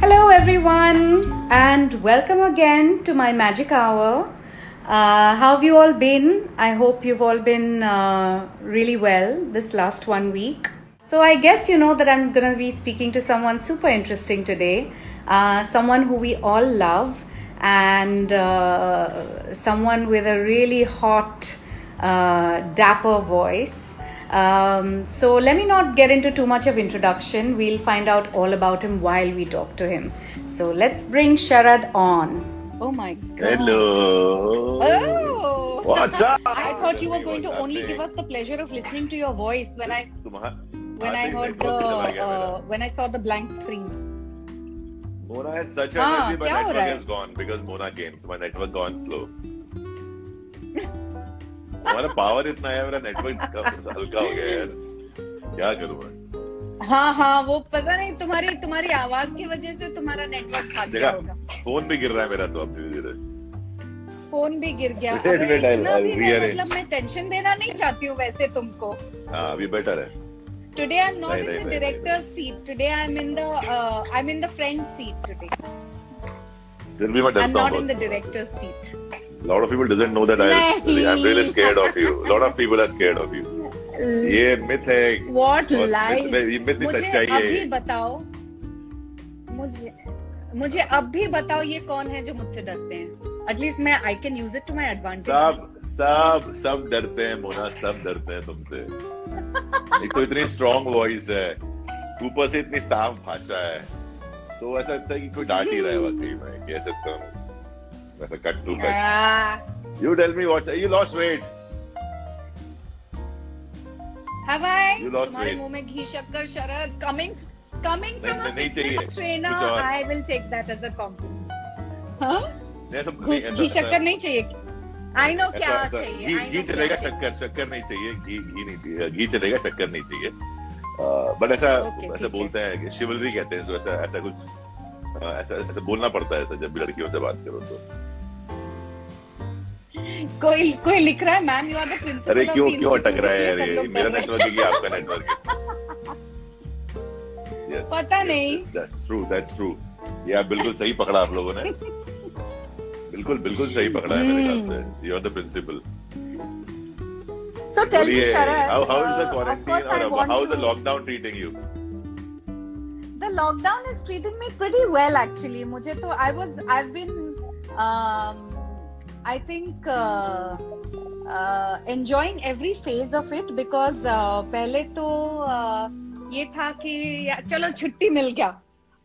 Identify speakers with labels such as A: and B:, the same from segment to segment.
A: Hello, everyone, and welcome again to my magic hour. Uh, how have you all been? I hope you've all been uh, really well this last one week. So, I guess you know that I'm going to be speaking to someone super interesting today, uh, someone who we all love, and uh, someone with a really hot, uh, dapper voice. Um, so let me not get into too much of introduction. We'll find out all about him while we talk to him. So let's bring Sharad on. Oh my god.
B: Hello.
C: Oh.
B: What's up?
C: I thought you were going to only give us the pleasure of listening to your voice when I when I heard the uh, when I saw the blank screen.
B: Mona has such energy,
C: ah, but
B: network is gone because Mona came, so my network gone slow. हमारा power इतना है मेरा network हल्का हो गया यार। क्या करूँ मैं?
C: हाँ हाँ वो पता नहीं तुम्हारी तुम्हारी आवाज़ की वजह से तुम्हारा नेटवर्क भाग गया
B: देखा
C: होगा।
B: फ़ोन भी गिर रहा है मेरा तो अब धीरे धीरे
C: फ़ोन भी गिर गया. मतलब मैं टेंशन देना नहीं चाहती हूँ वैसे तुमको।
B: हाँ अभी बेटर है।
C: Today
B: I
C: am
B: not
C: in
B: the
C: director seat today I am in the I am in the friend seat today
B: फिर भी मैं
C: आई एम
B: डरता lot of people doesn't know that I। I'm really scared of you. A lot of people are scared of you. ये myth है।
C: What lies?
B: myth- ये
C: मुझे
B: सच्चाई है।
C: अभी
B: ये।
C: बताओ। मुझे मुझे अब भी बताओ ये कौन है जो मुझसे डरते हैं। एटलीस्ट मैं I can use it to my advantage
B: सब सब सब डरते हैं मोना सब डरते हैं तुमसे। एक तो इतनी स्ट्रॉन्ग वॉइस है। ऊपर से इतनी साफ़ भाषा है। तो ऐसा लगता है कि कोई डांट ही रहा है वाकई में कह सकता हूँ ऐसा cut to cut you tell me what's you lost weight
C: have I
B: You lost weight.
C: मुँह में घी शक्कर शरद अ
B: नहीं चाहिए।
C: ट्रेनर
B: कुछ और।
C: I will take that as a compliment हाँ?
B: नहीं,
C: घी शक्कर नहीं चाहिए। आई नो क्या चाहिए।
B: घी
C: I
B: चलेगा। शक्कर शक्कर नहीं चाहिए। घी घी नहीं घी चलेगा शक्कर नहीं चाहिए। बट ऐसा ऐसा
C: है।
B: बोलते हैं शिवलरी कहते हैं तो ऐसा ऐसा कुछ ऐसा ऐसा बोलना पड़ता है ऐसा जब भी लड़कियों से बात करो तो।
C: कोई कोई लिख रहा है? मैम यू आर द
B: अरे क्यों क्यों अटक रहा है? अरे मेरा नेटवर्क आपका नेटवर्क
C: पता नहीं।
B: ट्रू दैट्स ट्रू ये आप बिल्कुल सही पकड़ा आप लोगों ने। बिल्कुल बिल्कुल सही पकड़ा है मेरे you are the principal
C: so tell me Sharad
B: how is the quarantine
C: और
B: how is the lockdown treating you
C: the lockdown is treating me pretty well actually मुझे तो I was I have been I think uh, uh, enjoying every phase of it because uh, पहले तो uh, ये था कि चलो छुट्टी मिल गया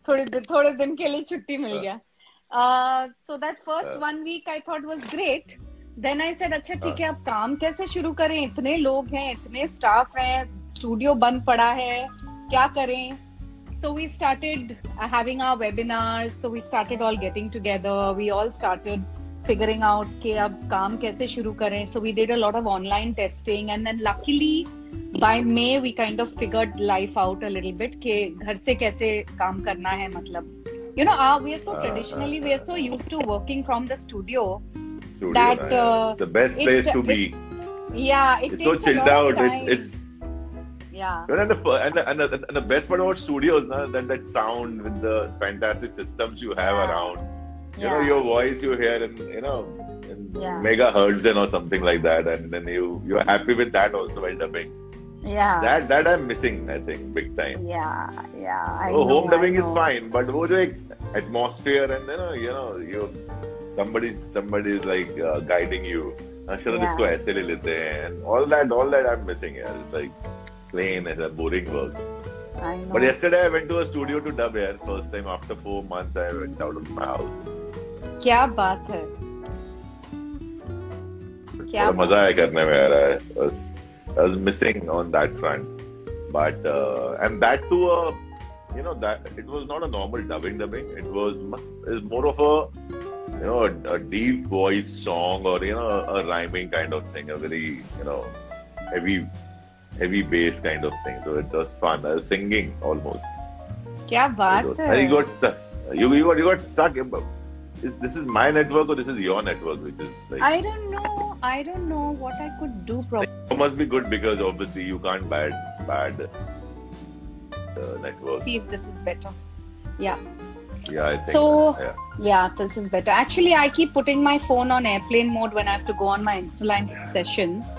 C: थोड़े दिन थोड़े दिन के लिए छुट्टी मिल
B: हाँ।
C: गया uh, so that first
B: हाँ।
C: one week I thought was great then I said अच्छा ठीक है
B: हाँ।
C: अब काम कैसे शुरू करें इतने लोग हैं इतने स्टाफ हैं स्टूडियो बंद पड़ा है क्या करें so we started uh, having our webinars so we started all getting together we all started figuring out कि अब काम कैसे शुरू करें so we did a lot of online testing and then luckily by May we kind of figured life out a little bit कि घर से कैसे काम करना है मतलब you know uh, we are so
B: हाँ,
C: traditionally
B: हाँ,
C: we are so used to working from the studio
B: studio
C: That,
B: yeah.
C: uh,
B: the best place to be it,
C: yeah it
B: it's so chilled out
C: time.
B: it's it's
C: yeah
B: You know, and the, and, the, and, the, and the best part about studios, na, that that sound with the fantastic systems you have
C: Yeah.
B: around. You
C: yeah
B: know, your voice you hear in you know in
C: Yeah.
B: megahertz and or something like that, and then you you're happy with that also while dubbing.
C: yeah
B: That that I'm missing, I think, big time.
C: yeah yeah I
B: oh,
C: know,
B: home
C: I
B: dubbing is
C: know.
B: fine, but वो जो एक atmosphere and you know you know you somebody's somebody's like uh, guiding you. Ashara
C: Yeah.
B: इसको ऐसे ले लेते हैं and all that all that I'm missing. Yeah, it's like plain as a boring work.
C: I know.
B: But yesterday I went to a studio to dub here. First time after four months I went out of my house.
C: क्या बात है क्या
B: मज़ा आया करने में I was missing on that front. But uh, and that too uh, you know that it was not a normal dubbing dubbing. It was mu- it was more of a you know a, a deep voice song or you know a, rhyming kind of thing, a very you know heavy heavy bass kind of thing. So it was fun. I was singing almost.
C: क्या
B: It
C: बात
B: was-
C: है
B: and you got stuck. You, you got you got stuck. Is this is my network or this is your network, which is like
C: I don't know. I don't know what I could do. Probably.
B: it must be good because obviously you can't bad bad uh, network.
C: See if this is better. Yeah.
B: Yeah, I think.
C: So-
B: yeah.
C: Yeah, this is better. Actually, I keep putting my phone on airplane mode when I have to go on my Instaline sessions.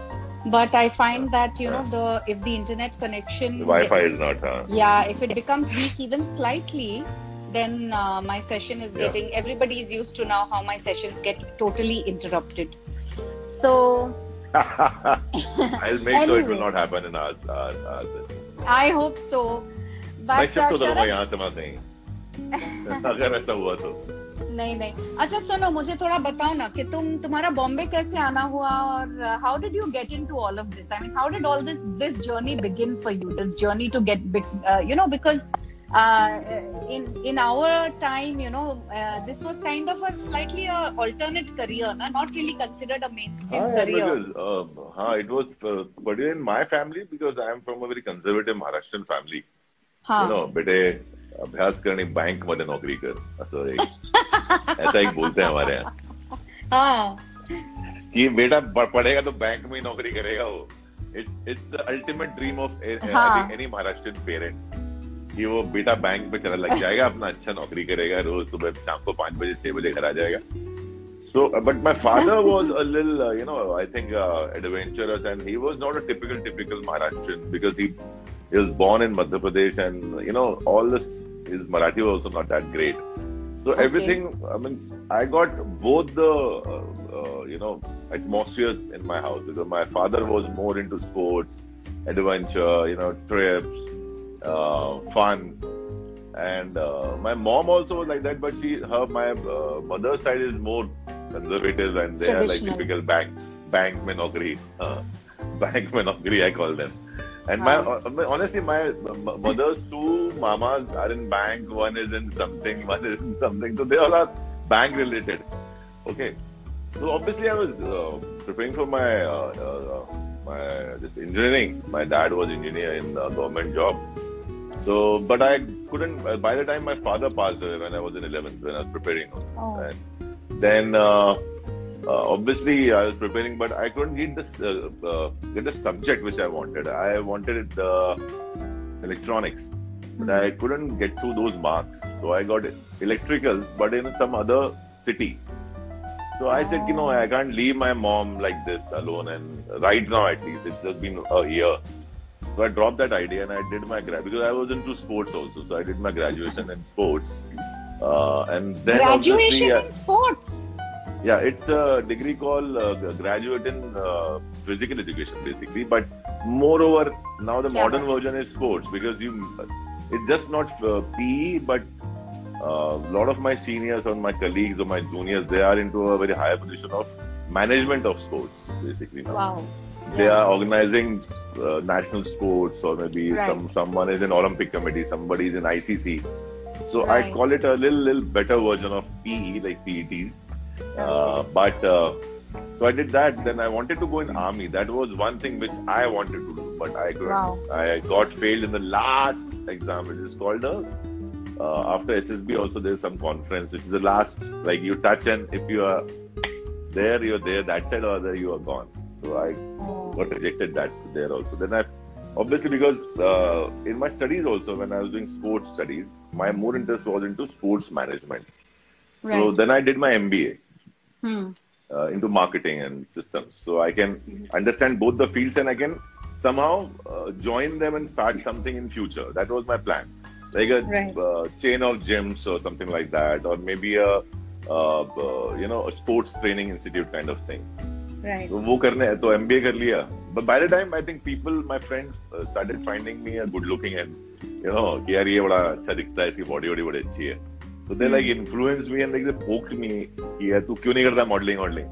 C: But I find that you know the if the internet connection
B: The Wi-Fi is not. Huh?
C: yeah if it becomes weak even slightly then uh, my session is
B: Yeah.
C: getting everybody is used to now how my sessions get totally interrupted so
B: I'll make sure it will
C: Anyway.
B: not happen in ours. our, our this.
C: i hope so
B: मैं
C: but uh,
B: shift होता रहूंगा
C: Sharat,
B: यहाँ से मत नहीं अगर ऐसा हुआ तो
C: नहीं नहीं अच्छा सुनो मुझे थोड़ा बताओ ना कि तुम तुम्हारा बॉम्बे कैसे आना हुआ और how did you get into all of this I mean how did all this this journey begin for you this journey to get you know because in in our time you know uh, this was kind of a slightly a alternate career na? not really considered a mainstream
B: हाँ,
C: career
B: because, uh, हाँ, it was uh, particularly in my family because I am from a very conservative Maharashtrian family.
C: हाँ
B: You know, बेटे अभ्यास करने bank मध्ये नोकरी कर असं एक ऐसा एक बोलते हैं हमारे यहाँ
C: हाँ
B: कि बेटा ब- पढ़ेगा तो बैंक में ही नौकरी करेगा वो it's it's ultimate dream of
C: हाँ।
B: Any Maharashtrian parents कि वो बेटा बैंक पे चला लग जाएगा अपना अच्छा नौकरी करेगा रोज सुबह शाम को पाँच बजे छह बजे घर आ जाएगा So, uh, but my father was a little, uh, you know, I think uh, adventurous, and he was not a typical, typical Maharashtrian because he, he was born in Madhya Pradesh, and you know, all this his Marathi was also not that great. So
C: Okay.
B: everything, I mean, I got both the, uh, uh, you know, atmospheres in my house because my father was more into sports, adventure, you know, trips, uh, fun, and uh, my mom also was like that. But she, her, my uh, mother's side is more conservative, and they are like typical bank, bank mein naukri, uh, bank mein naukri, I call them. And my
C: Wow.
B: uh, honestly, my mother's two mamas are in bank. One is in something, one is in something. So they all are bank related. Okay. So obviously, I was uh, preparing for my uh, uh, my this engineering. My dad was engineer in a government job. So, but I couldn't. By the time my father passed away when I was in 11th, when I was preparing,
C: Oh.
B: and then uh, uh, obviously I was preparing, but I couldn't get this uh, uh, get the subject which I wanted. I wanted it, uh, electronics, but I couldn't get through those marks. So I got electricals, but in some other city. So I said, you know, I can't leave my mom like this alone. And right now, at least, it's just been a year. So I dropped that idea and I did my grad because I was into sports also. So I did my graduation in sports. Uh, and then
C: graduation
B: obviously, uh,
C: in sports
B: yeah, it's a degree called uh, graduate in uh, physical education, basically. But moreover, now the
C: Yeah.
B: modern version is sports because you, it's just not uh, PE, but a lot of my seniors or my colleagues or my juniors, they are into a very higher position of management of sports, basically. Now.
C: wow
B: They
C: Yeah.
B: are organizing uh, national sports, or maybe
C: Right.
B: some someone is in Olympic committee, somebody is in ICC. So I call it a little little better version of PE, like PETs. Uh, but uh, so I did that. Then I wanted to go in army. That was one thing which I wanted to do, but I couldn't.
C: Wow.
B: I got failed in the last exam. It is called a. Uh, after SSB, also there's some conference, which is the last. Like you touch, and if you are there, you're there. That side or other, you are gone. So I
C: Oh.
B: got rejected that there also. Then I obviously because uh, in my studies also when I was doing sports studies, my more interest was into sports management.
C: Right.
B: So then I did my MBA
C: Hmm.
B: uh, into marketing and systems. So I can understand both the fields and I can somehow uh, join them and start something in future. That was my plan, like a
C: Right.
B: uh, chain of gyms or something like that, or maybe a uh, uh, you know a sports training institute kind of thing.
C: Right
B: So वो करने तो MBA कर लिया. But by the time I think people, my friends uh, started finding me a good looking and you know कि यार ये बड़ा अच्छा दिखता है इसकी बॉडी वॉडी बड़ी अच्छी है. So they like influenced me and like they poked me कि यार तू क्यों नहीं करता मॉडलिंग मॉडलिंग?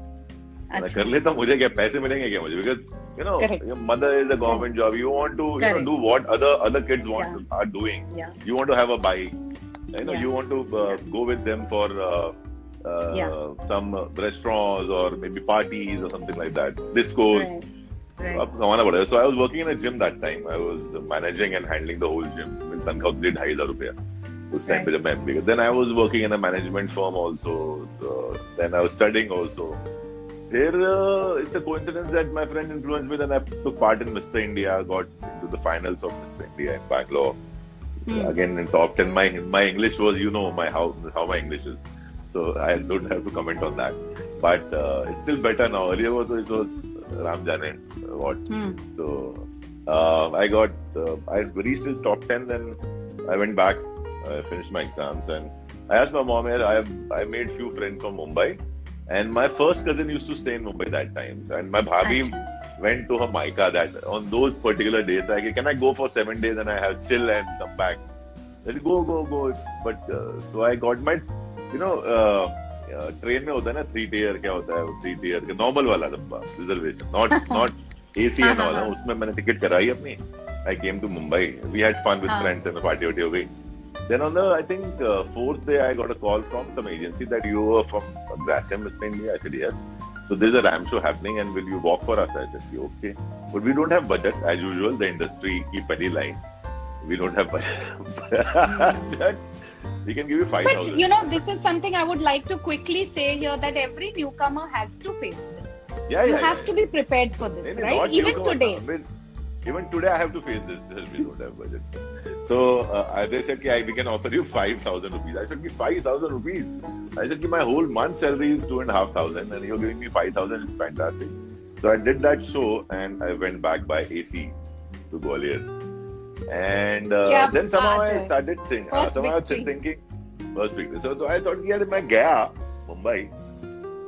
B: मैं
C: अच्छा
B: कर लेता हूँ, मुझे क्या पैसे मिलेंगे क्या मुझे because you know
C: Correct.
B: your mother is a government job you want to you know
C: Correct.
B: do what other other kids want
C: Yeah.
B: to, are doing
C: yeah
B: you want to have a bike you know
C: Yeah.
B: yeah. Uh, some uh, restaurants or maybe parties or something like that, discos.
C: Right. Right.
B: Uh, so I was working in a gym that time. I was managing and handling the whole gym. My tankau did hai rupiah. Us time right. Then I was working in a management firm also. Then I was studying also. Here, uh, it's a coincidence that my friend influenced me. Then I took part in Mr. India, got into the finals of Mr. India in Bangalore.
A: Mm.
B: Again, in top 10, my, my English was, you know, my how, how my English is so i don't have to comment on that but uh, it's still better now earlier was it was ram jane what
A: Hmm.
B: so uh, I got uh, I reached the top ten. Then I went back, I finished my exams, and I asked my mom. "Yaar, I I made few friends from Mumbai, and my first cousin used to stay in Mumbai that time, and my bhabhi went to her Maika that on those particular days. I can I go for seven days and I have chill and come back. Said, go go go. But uh, so I got my you know. Uh, train में होता है ना three tier क्या होता है three tier का normal वाला डब्बा reservation not not AC an वाला उसमें मैंने टिकट कराई अपनी I came to Mumbai we had fun with
A: हाँ.
B: फ्रेंड्स एंड पार्टी वार्टी हो गई Then on the, I think, uh, fourth day, I got a call from some agency that you were from Grassam, Mr. India. Said, yes. So there's a RAM show happening and will you walk for us? I said, okay. But we don't have budgets. As usual, the industry keep any line. We don't have budgets. We can give you
C: But you know, this is something I would like to quickly say here that every newcomer has to face this.
B: yeah,
C: you
B: yeah,
C: have
B: yeah,
C: to be prepared for this, right? Even today.
B: Means, even today, I have to face this. We don't have budget. So uh, they said, "Okay, we can offer you five thousand rupees." I said, "Ki five thousand rupees." I said, "Ki my whole month salary is two and a half thousand, and you're giving me five thousand. It's fantastic." So I did that show, and I went back by AC to Gwalior, and uh,
C: क्या
B: then somehow I
C: है.
B: started thinking. Uh, somehow I
C: victory.
B: thinking, first victory. So, so I thought, कि यार मैं गया मुंबई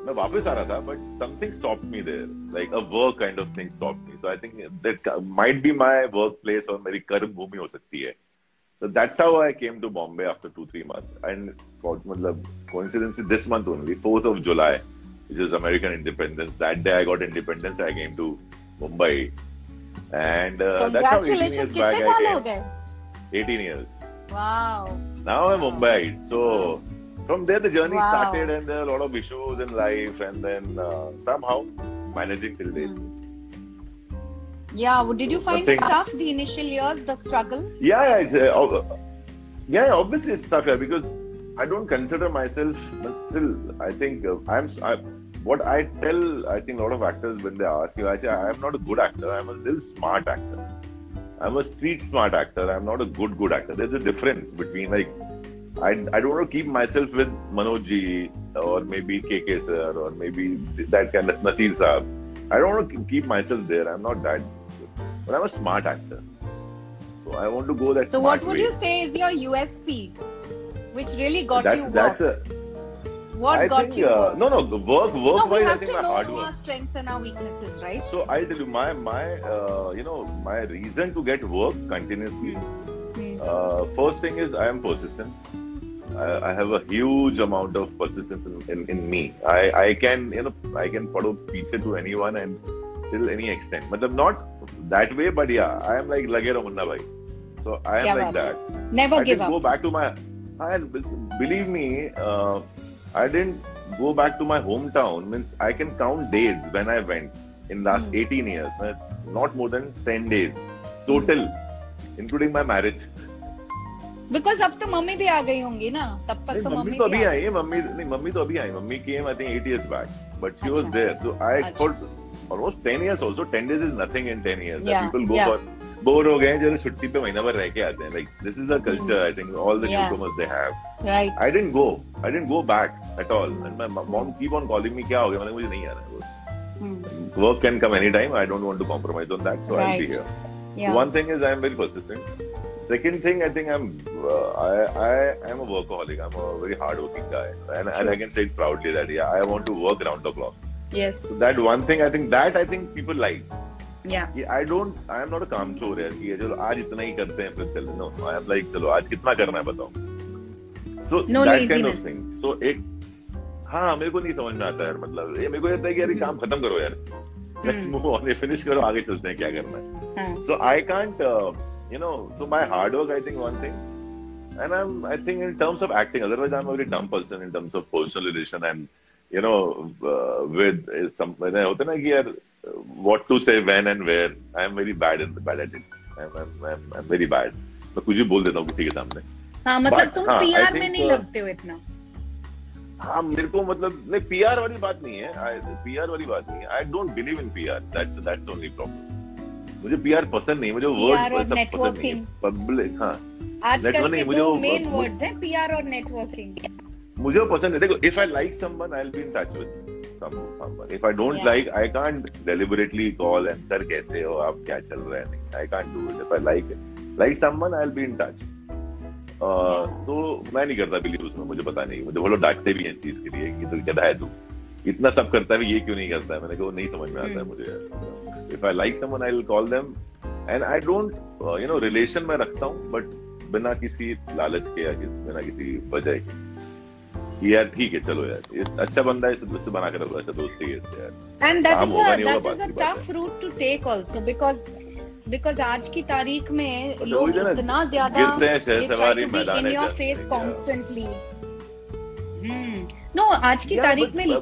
B: मैं वापस आ रहा था something stop me there like a work kind of thing stop me so I think that might be my work place और मेरी कर्म भूमि हो सकती है so that's how I came to Bombay after two three months and for मतलब coincidentally this month only 4th of July which is American independence that day I got independence I came to Mumbai And uh, that's how 18 years back I came. 18 years.
C: Wow.
B: Now I'm Mumbai. So from there the journey
C: wow.
B: started and there are a lot of issues in life and then uh, somehow managing till date.
C: Mm. Yeah, did you find it tough the initial years, the struggle?
B: Yeah, it's, uh, yeah, obviously it's tough yeah, because I don't consider myself, but still, I think uh, I'm, I'm what I tell, I think a lot of actors when they ask you, I say I'm not a good actor. I'm a little smart actor. I'm a street smart actor. I'm not a good good actor. There's a difference between like I, I don't want to keep myself with Manojji or maybe KK sir or maybe that kind of Nasir Saab. I don't want to keep myself there. I'm not that good. But I'm a smart actor. So I want to go that
C: So, what would
B: way.
C: you say is your USP, which really got
B: that's
C: you work?
B: that's a
C: what
B: I
C: got
B: think,
C: you?
B: Uh, no, no, work, work
C: no,
B: wise, I think my hard work.
C: our strengths and our weaknesses, right?
B: So I'll tell you, my my uh, you know my reason to get work continuously.
C: Mm-hmm.
B: Uh, first thing is I am persistent. I, I have a huge amount of persistence in, in, in me. I, I can you know I can follow pizza to anyone and till any extent. Matlab, not that way, but yeah, I am like lagera munna bhai. So I am
C: yeah,
B: like that.
C: Never
B: I
C: give up.
B: Go back to my and believe me. Uh, I didn't go back to my hometown. Means I can count days when I went in last
C: Hmm.
B: 18 years. uh, Not more than 10 days total, including my marriage.
C: Because अब तो mummy भी आ गई होंगी ना तब तक
B: नहीं,
C: तो
B: मम्मी
C: मम्मी
B: तो
C: भी
B: अभी
C: आ
B: आई है मम्मी नहीं मम्मी तो अभी आई mummy came I think eight years back but she was
C: अच्छा।
B: there so I
C: अच्छा।
B: thought almost 10 years also 10 days is nothing in 10 years
C: Yeah,
B: people go
C: yeah.
B: for bore हो गए हैं जो छुट्टी पे महीना भर रह के आते हैं। Like this is a culture I think all the new they have
C: right
B: I didn't go I didn't go back at all and my mom keep on calling me क्या हो गया? मैंने मुझे नहीं आना है work can come any time I don't want to compromise on that so I will
C: be
B: here one thing is I am very persistent second thing I think I am I I am a workaholic I am a very hard working guy and I can say it proudly that I want to work around the clock
C: Yes.
B: So that one thing, I think that I think people like. I don't I am not a काम चोर यार कि ये चलो आज इतना ही करते हैं फिर चलो नो आई एम लाइक चलो आज कितना करना है बताओ। So that kind of thing so एक हाँ मेरे को नहीं समझ में आता यार मतलब ये मेरे को लगता है कि यार hmm. काम खत्म करो यार।
C: hmm.
B: फिनिश करो आगे चलते हैं क्या करना है। So I can't you know so my hard work I think one thing and I am I think in terms of acting otherwise I am a very dumb person in terms of personal relation and you know with some ना कि यार what to say when and where, I'm very bad at bad at it. I'm, I'm, I'm, I'm very bad. मैं कुछ भी बोल देता हूँ किसी के सामने.
C: हाँ मतलब तुम
B: हाँ, I
C: पीआर में
B: think,
C: नहीं
B: uh,
C: लगते हो इतना।
B: हाँ मेरे को मतलब नहीं पीआर वाली बात नहीं है। पीआर वाली बात नहीं है। I don't believe in PR that's that's only problem मुझे पीआर पसंद नहीं मुझे वर्ड पसंद नहीं है। पब्लिक हाँ।
C: आजकल
B: network
C: के
B: नहीं, मुझे
C: मेन वर्ड्स हैं पीआर और नेटवर्किंग
B: मुझे पसंद है। देखो if I like someone I will be in touch with someone if i don't
C: Yeah.
B: like i can't deliberately call and sir कैसे हो? आप क्या चल रहा है? नहीं i can't do it. If i like like someone i'll be in touch. Uh,
C: Yeah.
B: तो मैं नहीं करता बिलीव उसमें मुझे पता नहीं। मुझे वो लोग डांटते भी हैं इस चीज़ के लिए कि तो गधा है तू? इतना सब करता है ये क्यों नहीं करता है? मैंने कहा वो नहीं समझ में आता है
C: Hmm.
B: मुझे. If I like someone I will call them and I don't you know relation में रखता हूँ बट बिना किसी लालच के या बिना किसी वजह कि। यार ठीक है चलो यार। ये अच्छा बंदा है इससे बना कर रखो अच्छा दोस्ती है इससे यार। And that
C: is a that
B: is a key
C: tough route to take also because because आज की तारीख में
B: मतलब
C: लोग
B: है ना,
C: इतना ज़्यादा
B: गिरते हैं शहर सवारी मैदान है
C: face
B: में,
C: constantly Hmm. No, आज की तारीख में are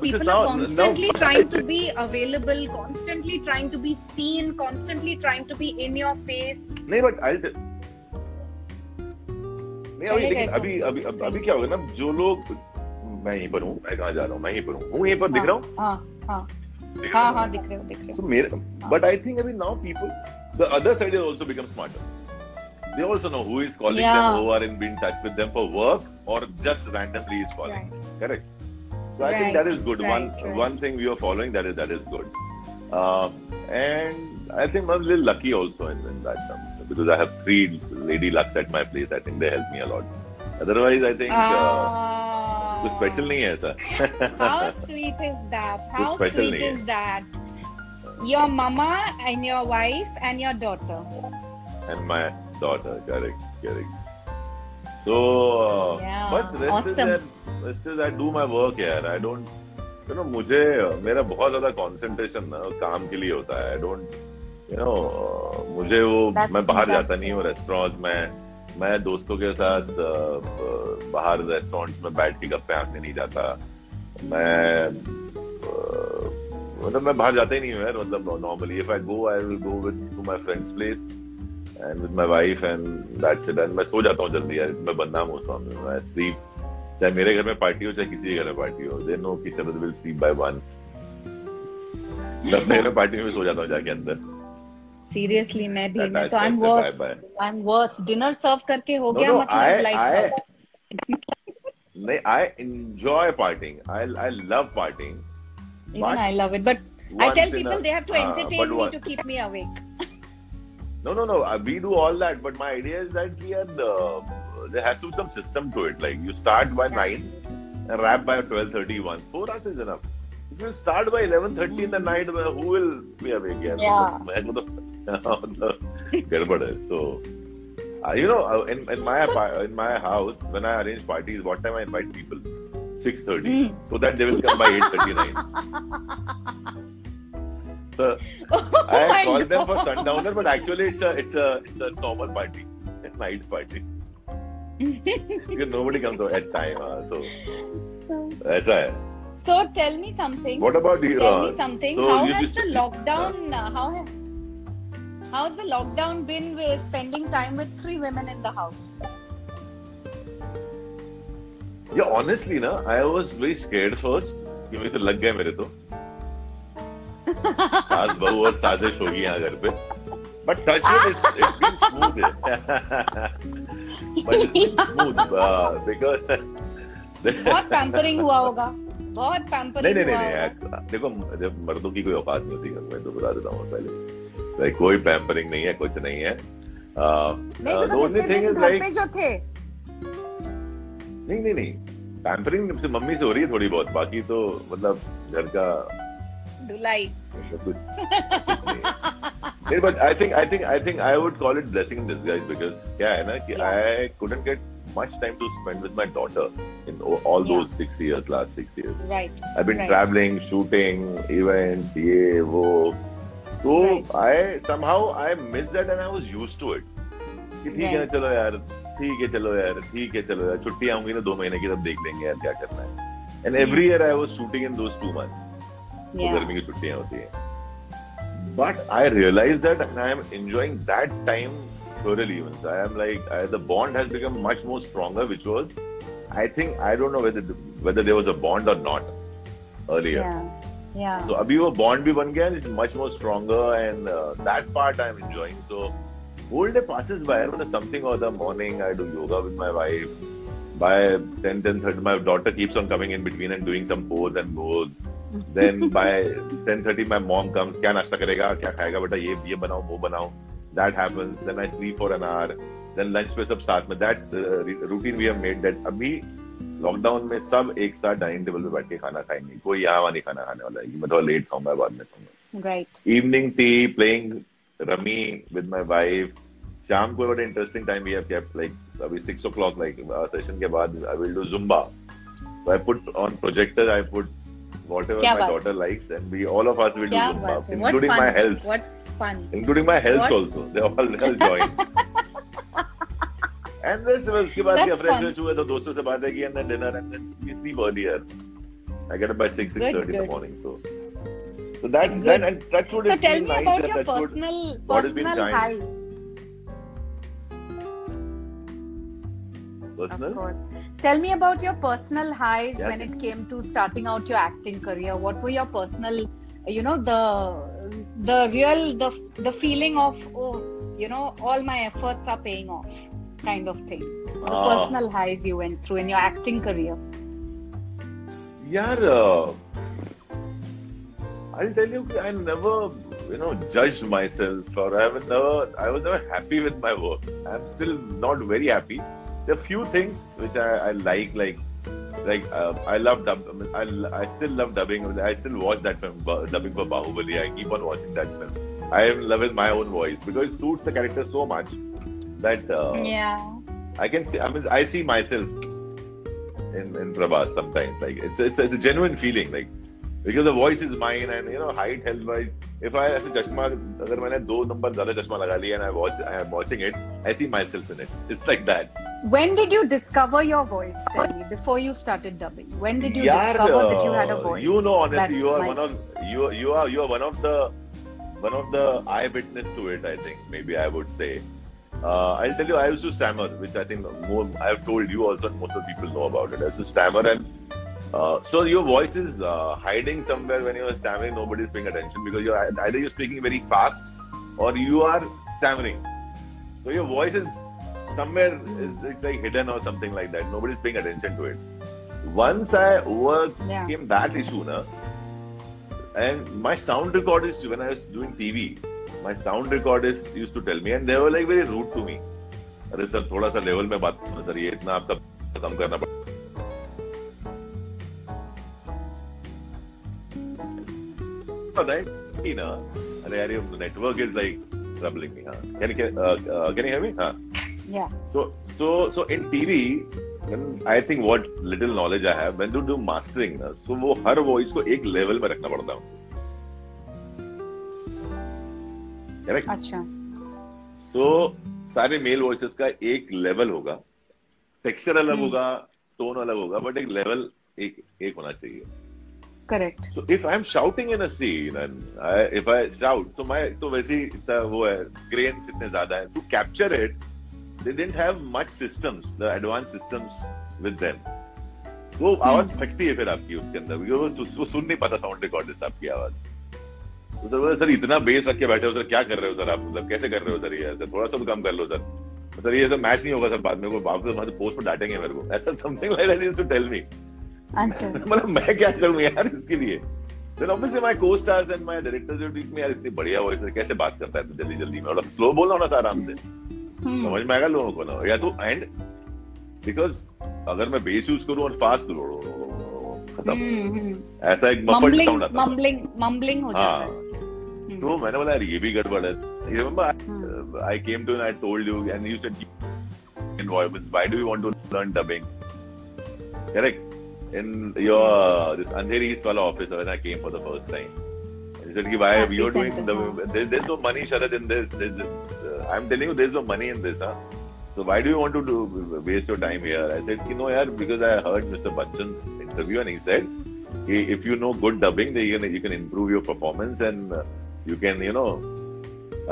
C: constantly
B: now-
C: trying to be available, constantly trying to be seen, constantly trying to be in your face.
B: नहीं बट आई नहीं अभी लेकिन अभी अभी अभी क्या होगा ना जो लोग मैं यहीं पर हूँ मैं कहाँ जा रहा हूँ मैं यहीं पर हूँ हूँ यहीं पर दिख रहा हूँ
C: हाँ हाँ
B: दिख रहा
C: हाँ
B: हूँ?
C: हाँ दिख रहे हो दिख रहे हो
B: मेरे I think I mean now people the other side has also become smarter. They also know who is calling
C: Yeah.
B: them, who are in be in touch with them for work or just randomly is calling.
C: Right.
B: Correct. So right. I think that is good.
C: right,
B: one one thing we are following that is that is good. Um, and I think I'm a little lucky also in, in that term because I have three lady lucks at my place. I think they help me a lot. Otherwise, I think uh,
C: Ah.
B: कुछ special नहीं है ऐसा.
C: How
B: special
C: sweet
B: नहीं
C: is that? Your mama and your wife and your daughter.
B: and my daughter. Correct, correct. So, uh,
C: Yeah,
B: बस is that, rest is I do my work यार. I don't, you know, मुझे मेरा बहुत ज़्यादा concentration ना काम के लिए होता है. I don't, you know, uh, मुझे वो मैं बाहर जाता नहीं हूँ रेस्टोरेंट में. मैं दोस्तों के साथ बाहर रेस्टोरेंट्स में बैठ के गप्पे हाँकने नहीं जाता. मैं मतलब मैं बाहर जाता ही नहीं हूँ यार मतलब normally if I go I will go with to my friends place and with my wife and that's it and मैं सो जाता हूँ जल्दी यार, मैं बदनाम हूँ उस मामले मैं। स्लीप चाहे मेरे घर में पार्टी हो, चाहे किसी के घर में पार्टी हो दे नो कि Sharad will sleep by one में पार्टी में सो जाता हूँ जाके अंदर।
C: Seriously, मैं भी मैं तो
B: said, bye
C: worse.
B: bye.
C: I'm worse. Dinner serve करके हो गया मतलब out.
B: नहीं I enjoy partying I I love partying
C: Even I love it, but I tell people
B: a-
C: they have to
B: Ah,
C: entertain
B: but
C: me to keep me awake.
B: No, no, no. Uh, we do all that, but my idea is that we are. Uh, there has to be some system to it. Like you start by yeah. nine and wrap by twelve thirty-one. Four hours is enough. If you start by eleven thirty mm. in the night, who will be awake? Yeah.
C: Yeah.
B: Garbad hai. So, uh, you know, uh, in, in my in my house, when I arrange parties, what time I invite people? 6.30.
C: Mm.
B: So that they will come by 8.39. so,
C: oh
B: I call God. them for sundowner, but actually it's a, it's a, it's a normal party. It's night party. because nobody comes at time. Uh, so,
C: so,
B: that's it.
C: So tell me something.
B: What about you?
C: Tell
B: uh,
C: me something.
B: So
C: how has the lockdown? Uh, how has how's the lockdown been with spending time with three women in the house?
B: Yeah, honestly ना, I was very scared first कि मेरे को लग गए मेरे तो सास बहू और साजिश होगी यहाँ घर पे. Wood, it's it's been smooth. but it's been smooth uh, because
C: बहुत पैम्परिंग हुआ होगा बहुत पैम्परिंग
B: नहीं नहीं नहीं देखो जब मर्दों की कोई औकात नहीं होती में तो बता देता हूँ पहले Like, कोई पैम्परिंग नहीं है कुछ नहीं है
C: नहीं तो
B: लाइक
C: थे
B: नहीं नहीं नहीं पैम्परिंग से मम्मी से हो रही है थोड़ी बहुत बाकी तो मतलब घर का
C: धुलाई
B: नहीं but I think I think I think I would call it blessing in disguise because क्या है ना कि
C: Yeah.
B: I couldn't get much time to spend with my daughter in all
C: Yeah.
B: those six years, last six years.
C: Right
B: I've been
C: Right.
B: traveling, shooting, events, ये वो.
C: तो
B: I somehow I miss that and I was used to it कि ठीक है चलो यार ठीक है चलो यार ठीक है चलो यार छुट्टी आऊँगी ना दो महीने की तब देख लेंगे यार क्या करना है। And every year I was shooting in those two month
C: वो
B: गर्मी की छुट्टियाँ होती है। But I realize that I am enjoying that time thoroughly even I am like the bond has become much more stronger which was I think I don't know whether whether there was a bond और not earlier
C: Yeah.
B: So abhi wo bond bhi ban gaya and it's much more stronger and uh, that part I'm enjoying. So whole day passes by. Don't know something or the morning I do yoga with my wife. By 10, 10, 30, my daughter keeps on coming in between and doing some pose and goes. then by 10:30 my mom comes क्या नाश्ता करेगा क्या खाएगा बेटा ये ये बनाओ वो बनाओ that happens then I sleep for an hour then lunch पे सब साथ में that uh, routine we have made that अभी लॉकडाउन में सब एक साथ डाइनिंग टेबल पे बैठ के खाना खाएँगे। कोई यहाँ वहाँ नहीं खाना खाने वाला है। मैं तो थोड़ा लेट खाऊँगा बाद में खाऊँगा।
C: Right
B: evening tea playing rummy with my wife शाम को बड़ा interesting time we have kept like अभी क्लॉक लाइक सेशन के बाद I will do Zumba so I put on projector I put whatever my daughter likes and we all of us will do Zumba including my health including my health also and then उसके बाद क्या fresh. Fresh हुए तो दोस्तों से बातें की and then dinner and then we sleep earlier. I get up by six six
C: Good,
B: thirty in the
C: good.
B: morning. So so that's
C: Good.
B: that and that's what
C: So
B: it's
C: tell me
B: nice
C: about your
B: what
C: personal
B: what
C: personal
B: kind.
C: highs.
B: personal.
C: Of course. Tell me about your personal highs
B: Yeah.
C: when it came to starting out your acting career. What were your personal, you know, the the real the the feeling of oh, you know, all my efforts are paying off, kind of thing. The
B: Ah.
C: personal highs you went through in your acting career.
B: Yeah, uh, I'll tell you, I never, you know, judged myself, or I have never, I was never happy with my work. I'm still not very happy. There are few things which I, I like, like, like uh, I love dub. I, I, I still love dubbing. I still watch that film, dubbing for Bahubali. I keep on watching that film. I am in love with my own voice because it suits the character so much that uh,
C: yeah.
B: I can see. I mean, I see myself in in Prabhas sometimes. Like it's it's it's a genuine feeling. Like because the voice is mine and you know height health wise. If I ऐसे चश्मा अगर मैंने दो number ज्यादा चश्मा लगा लिया and I watch I am watching it, I see myself in it. It's like that.
C: When did you discover your voice? Tell me before you started dubbing. When did you
B: Yaar,
C: discover that you had a
B: uh,
C: voice?
B: You know, honestly,
C: that
B: you are
C: might-
B: one of you you are you are one of the one of the eyewitness to it. I think maybe I would say. Uh, I'll tell you, I used to stammer, which I think more I've told you also, and most of the people know about it. I used to stammer, and uh, so your voice is uh, hiding somewhere when you're stammering. Nobody's paying attention because you're either you're speaking very fast or you are stammering. So your voice is somewhere is it's like hidden or something like that. Nobody's paying attention to it. Once I overcame
C: Yeah.
B: that issue, na, and my sound recordist when I was doing TV, my sound record is use to tell me and they were like very rude to me अरे sir थोड़ा सा level में बात sir ये इतना आपका खत्म करना पड़ा एक लेवल में रखना पड़ता हूँ। करेक्ट
C: अच्छा।
B: सो so, सारे मेल वॉइस का एक लेवल होगा। टेक्सचर
C: हम्म।
B: अलग होगा टोन अलग होगा बट एक लेवल एक एक होना चाहिए।
C: Correct
B: so if I am shouting in scene if I shout so my तो वैसे इतना वो है ग्रेन इतने ज़्यादा है। To capture it they didn't have much systems the advance systems with them वो आवाज़ हम्म। फटती है फिर आपकी उसके अंदर वो सुन नहीं पाता साउंड रिकॉर्ड आपकी आवाज़। तो सर बोले, सर इतना बेस रख के बैठे हो सर क्या कर रहे हो सर आप? मतलब कैसे कर रहे हो सर ये? सर थोड़ा सा तो कम कर लो सर। सर ये तो मैच नहीं होगा सर बाद में को आप तो पोस्ट में डांटेंगे मेरे को। ऐसा something like that is to tell me
C: अच्छा.
B: मतलब मैं क्या करूँ यार इसके लिए? Then obviously my co-stars and my directors will teach me यार इतनी बढ़िया वॉइस है कैसे बात करता है जल्दी जल्दी में और स्लो बोलना होना था आराम से।
C: Hmm.
B: समझ में आएगा लोगों को ना? या तो एंड बिकॉज़ अगर मैं बेस यूज़ करूँ और फास्ट करूँ खत्म
C: Hmm, hmm.
B: ऐसा एक मफल्ड साउंड आता था।
C: mumbling, mumbling हो जाता
B: हाँ।
C: है. Hmm.
B: तो मैंने बोला ये भी गड़बड़ है remember
C: Hmm.
B: Came to you and I told you and you said environments why do you want to learn dubbing correct in your this Andheri East wala office when I came for the first time he said ki, why
C: Happy
B: you're doing the, there, there's no money Sharad in this there's, uh, I'm telling you there's no money in this huh so why do you want to do, waste your time here I said you know yaar because I heard Mr. Bachchan's interview and he said if you know good dubbing then you can, you can improve your performance and uh, you can you know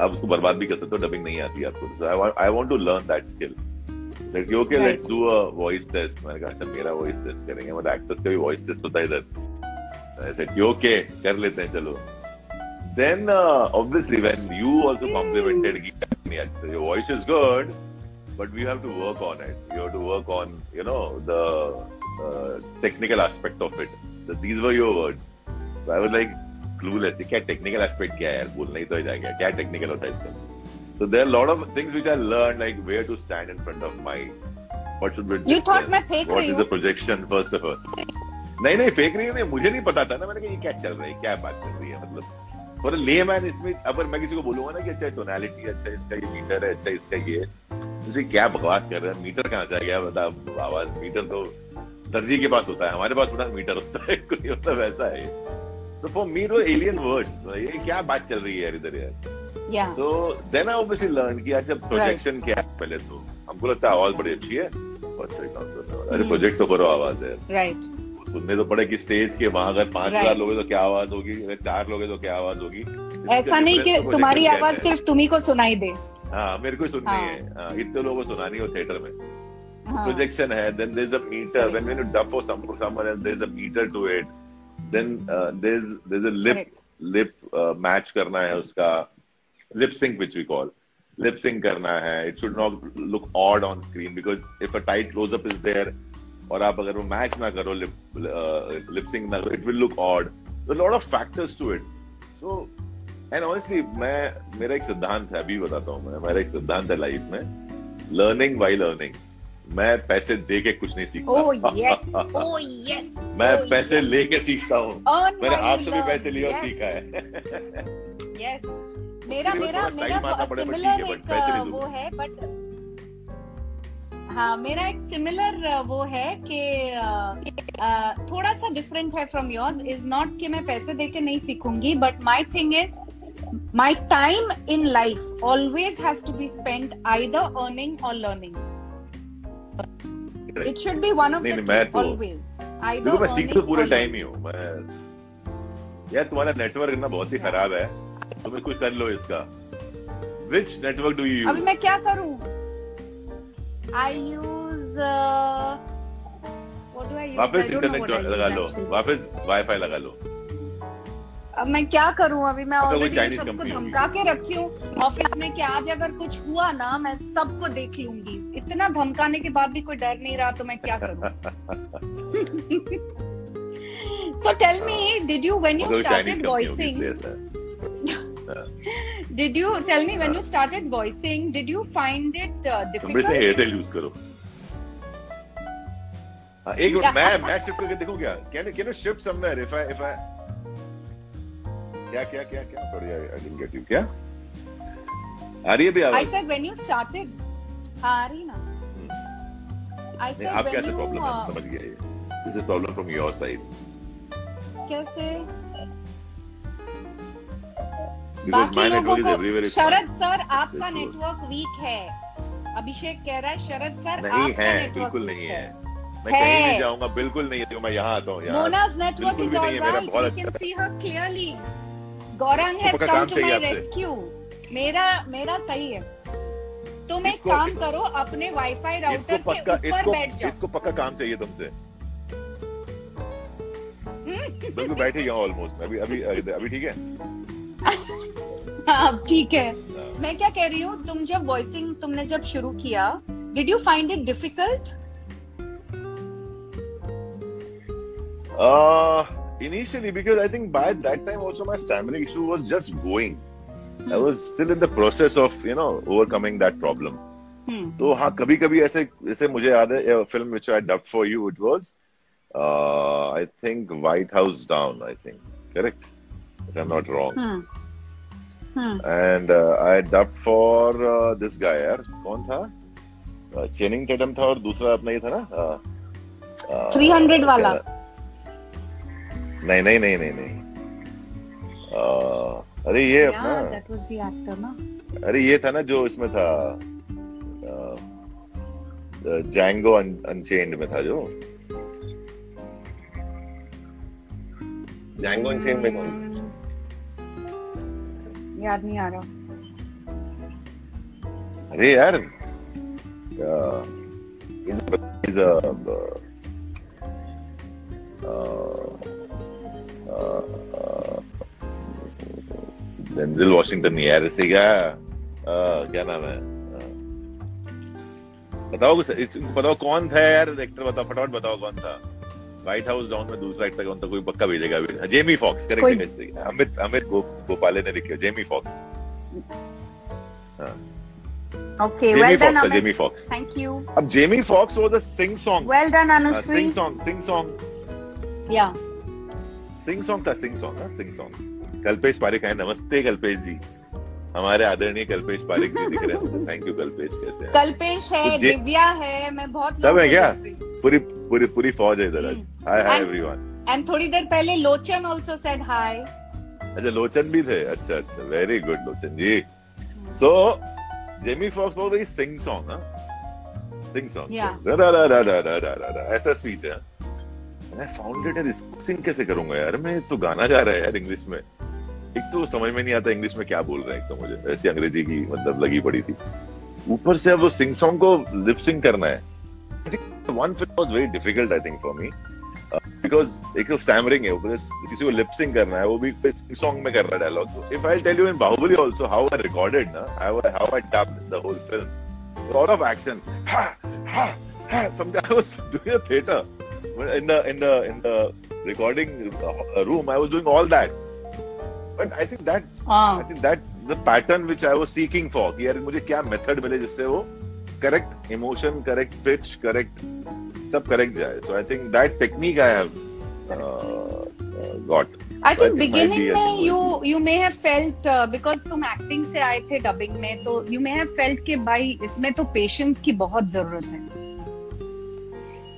B: आप उसको बर्बाद भी कर सकते हो dubbing नहीं आती आपको। I want to learn that skill
C: okay
B: let's do a voice test मैंने कहा अच्छा मेरा वॉइस टेस्ट करेंगे। मतलब एक्टर्स का भी वॉइस टेस्ट होता है इधर। ऐसे ओके कर लेते हैं चलो. Then obviously when you also complimented कि your voice is good but we have to work on it you have to work on you know the technical aspect of it these were your words I was like clueless. कि क्या technical aspect क्या है यार बोलना ही तो ही जाएगा क्या technical होता है इसका so there are a lot of things which I learned like where to stand in front of mic what should be
C: You thought
B: distance,
C: मैं fake
B: what
C: रही
B: is
C: हूँ?
B: the projection first of all? नहीं नहीं fake रही है मुझे नहीं पता था ना मैंने कहा ये क्या चल रहा है क्या बात चल रही है मतलब फॉर ले मैन इसमें अगर मैं किसी को बोलूँगा ना कि अच्छा टोनालिटी अच्छा इसका ये मीटर है अच्छा इसका ये मुझे क्या बकवास कर रहा है मीटर कहाँ से आ गया बता आवाज़ मीटर तो दर्जी के पास होता है हमारे पास थोड़ा मीटर होता है कोई मतलब वैसा है सो फॉर मी वो एलियन वर्ड ये क्या बात चल रही है यार इधर यार. So then I obviously learn कि अच्छा प्रोजेक्शन क्या है पहले तो। हमको लगता है आवाज़ बड़ी अच्छी है अच्छा ही। साउंड अरे। प्रोजेक्ट तो करो आवाज़ है
C: Right.
B: सुनने तो पड़े कि स्टेज के वहाँ अगर पाँच. हज़ार लोग तो क्या आवाज़ होगी? अगर चार लोग हैं तो क्या आवाज़ होगी?
C: ऐसा नहीं कि तुम्हारी आवाज़ सिर्फ़ तुम्ही को सुनाई दे।
B: हाँ मेरे को सुननी
C: हाँ।
B: है। हाँ, इतने लोगों को सुनानी हो थिएटर में।
C: हाँ.
B: प्रोजेक्शन है then there is a meter when when you dub for some someone there is a meter to it then there a
C: lip
B: lip match करना है उसका lip sync which we call lip sync करना है. It should not look odd on screen because if a tight closeup is there और आप अगर वो match ना करो लिप लिप सिंक ना करो it will look odd lot of factors to it so and honestly मैं मेरा एक सिद्धांत है अभी बताता हूँ मैं मेरा एक सिद्धांत है लाइफ में. लर्निंग बाई लर्निंग मैं पैसे दे के कुछ नहीं सीखता
C: Oh yes. Oh yes.
B: मैं
C: Oh,
B: पैसे
C: yes.
B: लेके सीखता हूँ
C: Earn
B: मैंने आपसे भी पैसे लिए और
C: Yes.
B: सीखा है
C: Yes. मेरा
B: मेरा
C: मेरा सिमिलर एक। वो है बट हाँ मेरा एक सिमिलर वो है कि थोड़ा सा डिफरेंट है फ्रॉम योर्स इज़ नॉट कि मैं पैसे देके नहीं सीखूँगी but my thing is my time in life always has to be spent either earning और learning it should
B: be
C: one
B: of मैं तो-
C: ऑलवेज
B: देखो मैं सीख तो पूरे टाइम ही हूँ मैं यार तुम्हारा नेटवर्क इतना बहुत ही खराब है तुम्हें कुछ कर लो इसका। विच नेटवर्क डू यू
C: अभी मैं क्या करूँ? I use what do I use
B: वापस इंटरनेट लगा लो वापस वाईफाई लगा लो।
C: अब मैं क्या करूँ? अभी मैं ऑलरेडी सबको धमका के रखी हूँ ऑफ़िस में कि आज अगर कुछ हुआ ना मैं सबको देख लूँगी। इतना धमकाने के बाद भी कोई डर नहीं रहा तो मैं क्या करूँ? So tell me did you when you
B: मतलब चाइनीज़
C: started
B: कंपनी होगी
C: voicing
B: इसलिए ऐसा है।
C: did you tell me when
B: हाँ।
C: you started voicing did you find it uh,
B: तुम भी से
C: difficult?
B: एयरटेल यूज़ करो। हाँ, एक मिनट मैं मैं शिफ्ट करके देखूँ क्या? Can can you shift somewhere if I if I क्या क्या क्या क्या? Sorry I didn't get you क्या? आ रही है। भी
C: said when you started हाँ आ रही ना
B: नहीं
C: said
B: आप कैसे प्रॉब्लम है?
C: uh,
B: समझ गया ये। This is problem from your side
C: कैसे? बाकी लोगों को शरद सर आपका नेटवर्क वीक है। अभिषेक कह रहा है शरद सर
B: नहीं
C: आपका
B: है बिल्कुल नहीं है। मैं कहीं नहीं जाऊँगा बिल्कुल नहीं मैं यहाँ आता हूँ यहाँ।
C: मोना's network
B: बिल्कुल
C: is
B: भी
C: all
B: नहीं है,
C: गौरंग come
B: काम चाहिए आपसे।
C: rescue. मेरा मेरा सही है तुम एक
B: इसको-
C: काम करो अपने वाईफाई
B: इसको
C: राउटर के ऊपर
B: इसको
C: बैठ जाओ
B: इसको पक्का काम चाहिए तुमसे
C: हम्म?
B: बिल्कुल बैठ ही ऑलमोस्ट अभी अभी अभी ठीक है
C: हाँ ठीक है
B: हाँ।
C: मैं क्या कह रही हूँ तुम जब वॉइसिंग तुमने जब शुरू किया did you find it
B: difficult initially, because I think by that time also my stamina issue was just going. Hmm. I was still in the process of you know overcoming that problem.
C: हम्म
B: तो हाँ कभी कभी ऐसे जैसे मुझे याद है film which I dubbed for you it was uh, I think White House Down I think correct if I'm not wrong
C: hmm hmm
B: and uh, I dubbed for uh, this guy यार कौन था uh, चेनिंग Tetam था और दूसरा अपना ये था ना uh, uh,
C: वाला।
B: नहीं नहीं नहीं नहीं नहीं। uh, अरे ये अपना अरे ये था ना जो इसमें था जैंगो अनचेंड में था जो। जैंगो अनचेंड में कौन?
C: हम्म, याद नहीं आ रहा।
B: अरे यार uh, he's डेंजिल वॉशिंगटन नहीं यार इसी का क्या नाम है बताओ कुछ इस बताओ कौन था यार एक्टर बताओ फटाफट बताओ कौन था? व्हाइट हाउस डाउन में दूसरा एक्टर कौन था? कोई पक्का भेजेगा अभी। Jamie
C: Foxx
B: correct Amit Amit गो, गोपाले ने लिखा
C: Jamie
B: Foxx
C: well done,
B: Foxx
C: Amit.
B: Jamie Foxx
C: Thank you.
B: अब Jamie Foxx was a sing song
C: Well done, Anushri.
B: Sing song sing song
C: Yeah.
B: Sing song था sing song sing song. Kalpesh Parikh है नमस्ते कल्पेश जी। हमारे आदरणीय कल्पेश पारिक जी दिख रहे हैं। Thank you Kalpesh कैसे
C: कल्पेश है
B: तो
C: दिव्या है मैं बहुत
B: सब है क्या? पूरी पूरी पूरी फौज है इधर आज। हाय हाय एवरीवन
C: एंड थोड़ी देर पहले लोचन आल्सो सेड हाय
B: अच्छा लोचन भी थे? अच्छा अच्छा very good Lochan ji. So Jamie Foxx बोल रही सिंग सॉन्ग सिंग सॉन्ग ऐसा स्पीच है। मैं फाउंड इट यार सिंग कैसे करूँगा यार? मैं तो गाना गा रहा है यार इंग्लिश में। एक तो समझ में नहीं आता इंग्लिश में क्या बोल रहे हैं एक तो मुझे। ऐसी अंग्रेज़ी की मतलब लगी पड़ी थी। ऊपर से अब वो सिंग सॉन्ग को लिप सिंग करना है। One fit was very difficult I think for me because एक तो स्टैमरिंग है, ऊपर किसी को लिप सिंग करना है, वो भी सिंग सॉन्ग में कर रहा है डायलॉग तो। If I tell you in Baahubali also how I recorded ना how how I dubbed the whole film lot of action ha ha ha something I in the in the in the recording room, I was doing all that. But I think that ah.
C: I
B: think that the pattern which I was seeking for here mujhe kya method mile jisse wo correct emotion, correct pitch, correct sab correct jaye So I think that technique I have uh,
C: got.
B: I think beginning
C: में you
B: you
C: may have felt uh, because तुम acting से आए थे dubbing में तो you may have felt के भाई इसमें तो patience की बहुत ज़रूरत है.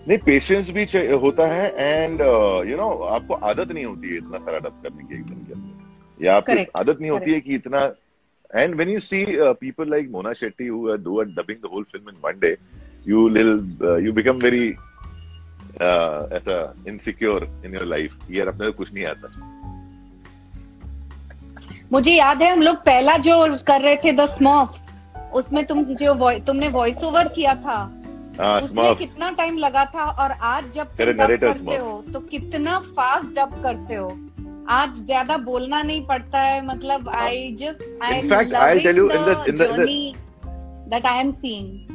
B: नहीं पेशेंस भी होता है एंड यू नो आपको आदत नहीं होती है इतना सारा डब करने की एकदम के अंदर। या आपको आदत नहीं होती है कि इतना and when you see people like Mona Shetty who do are dubbing the whole film in one day you lil you become very ऐसा इनसिक्योर इन योर लाइफ यार अपने कुछ नहीं आता।
C: मुझे याद है हम लोग पहला जो कर रहे थे द स्मॉफ्स उसमें तुम जो तुमने वॉइस ओवर किया था उसमें कितना टाइम लगा था और आज जब करते हो तो कितना फास्ट डब करते हो आज ज़्यादा बोलना नहीं पड़ता है मतलब I just I
B: In fact, I'll tell you, in the- in the- in the-
C: journey that I am seeing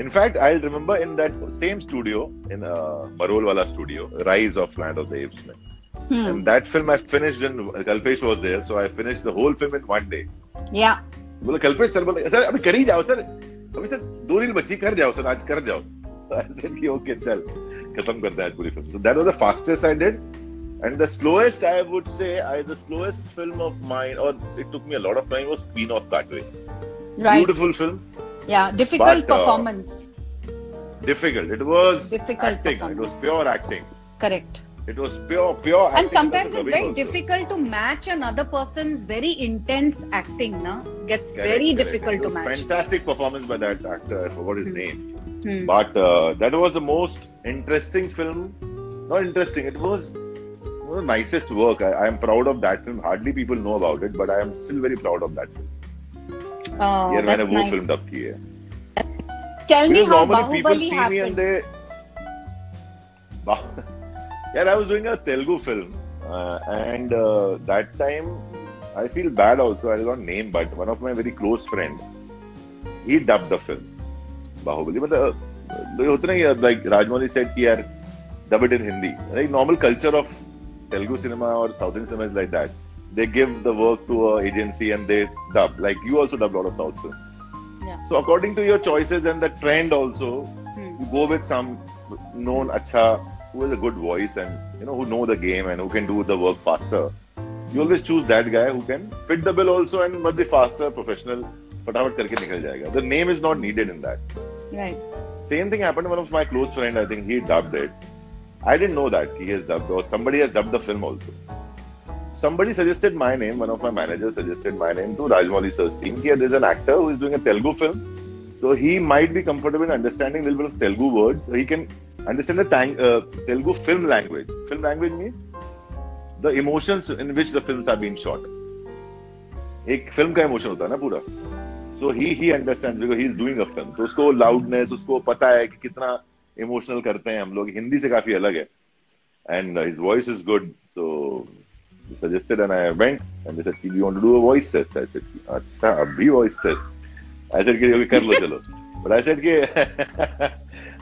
B: In fact, I'll remember in that same studio, in uh, Marol wala studio, Rise of Land of the Apes. mein.
C: Hmm.
B: And that film I finished in Kalpesh was there, so I finished the whole film in one day.
C: या
B: बोले Kalpesh sir बोले sir अभी कर ही जाओ sir अभी sir दो reel बची कर जाओ सर आज कर जाओ। तो ओके okay, चल खत्म करता है पूरी film. That was the fastest I did and the slowest I would say I the slowest film of mine और it took me a lot of time was Queen of that
C: way
B: beautiful film
C: या
B: difficult
C: performance
B: difficult it was
C: difficult
B: acting. It was pure acting
C: correct.
B: It was pure, pure.
C: And sometimes it's very
B: also.
C: difficult to match another person's very intense acting. Na gets
B: correct,
C: very
B: correct.
C: difficult
B: it
C: to match.
B: Fantastic performance by that actor. I forgot his
C: hmm.
B: name.
C: Hmm.
B: But uh, that was the most interesting film. Not interesting. It was one of the nicest work. I, I am proud of that film. Hardly people know about it, but I am still very proud of that film.
C: Oh,
B: yeah,
C: that's nice.
B: film.
C: Tell
B: because me
C: how
B: normally
C: Bahubali people
B: see happened. Me and they yeah i was doing a telugu film. Uh, and uh, that time i feel bad also. I don't name but one of my very close friend he dubbed the film bahubali. But uh, like rajmani said here dubbed in hindi. Like normal culture of telugu cinema or south indian cinema is like that. They give the work to an agency and they dub. Like you also dubbed a lot of south
C: films.
B: So according to your choices and the trend also,
C: hmm.
B: you go with some known acha who has a good voice and you know who know the game and who can do the work faster. You always choose that guy who can fit the bill also and but be faster, professional. फटाफट करके निकल जाएगा. The name is not needed in that.
C: Right.
B: Same thing happened to one of my close friend. I think he dubbed it. I didn't know that he has dubbed or somebody has dubbed the film also. Somebody suggested my name. One of my managers suggested my name to Rajmouli sir's team. Here, there's an actor who is doing a Telugu film, so he might be comfortable in understanding a little bit of Telugu words. So he can understand the tang- uh, Telugu film language. Film language means the emotions in which the films are being shot. एक फ़िल्म का emotion होता है ना पूरा so he he understand because he is doing a film तो उसको loudness उसको पता है कि कितना इमोशनल करते हैं हम लोग हिंदी से काफ़ी अलग है and his voice is good so suggested and I went and they said, do you want to do a voice test? I said, अच्छा अभी voice test. I said कि कर लो चलो. But I said कि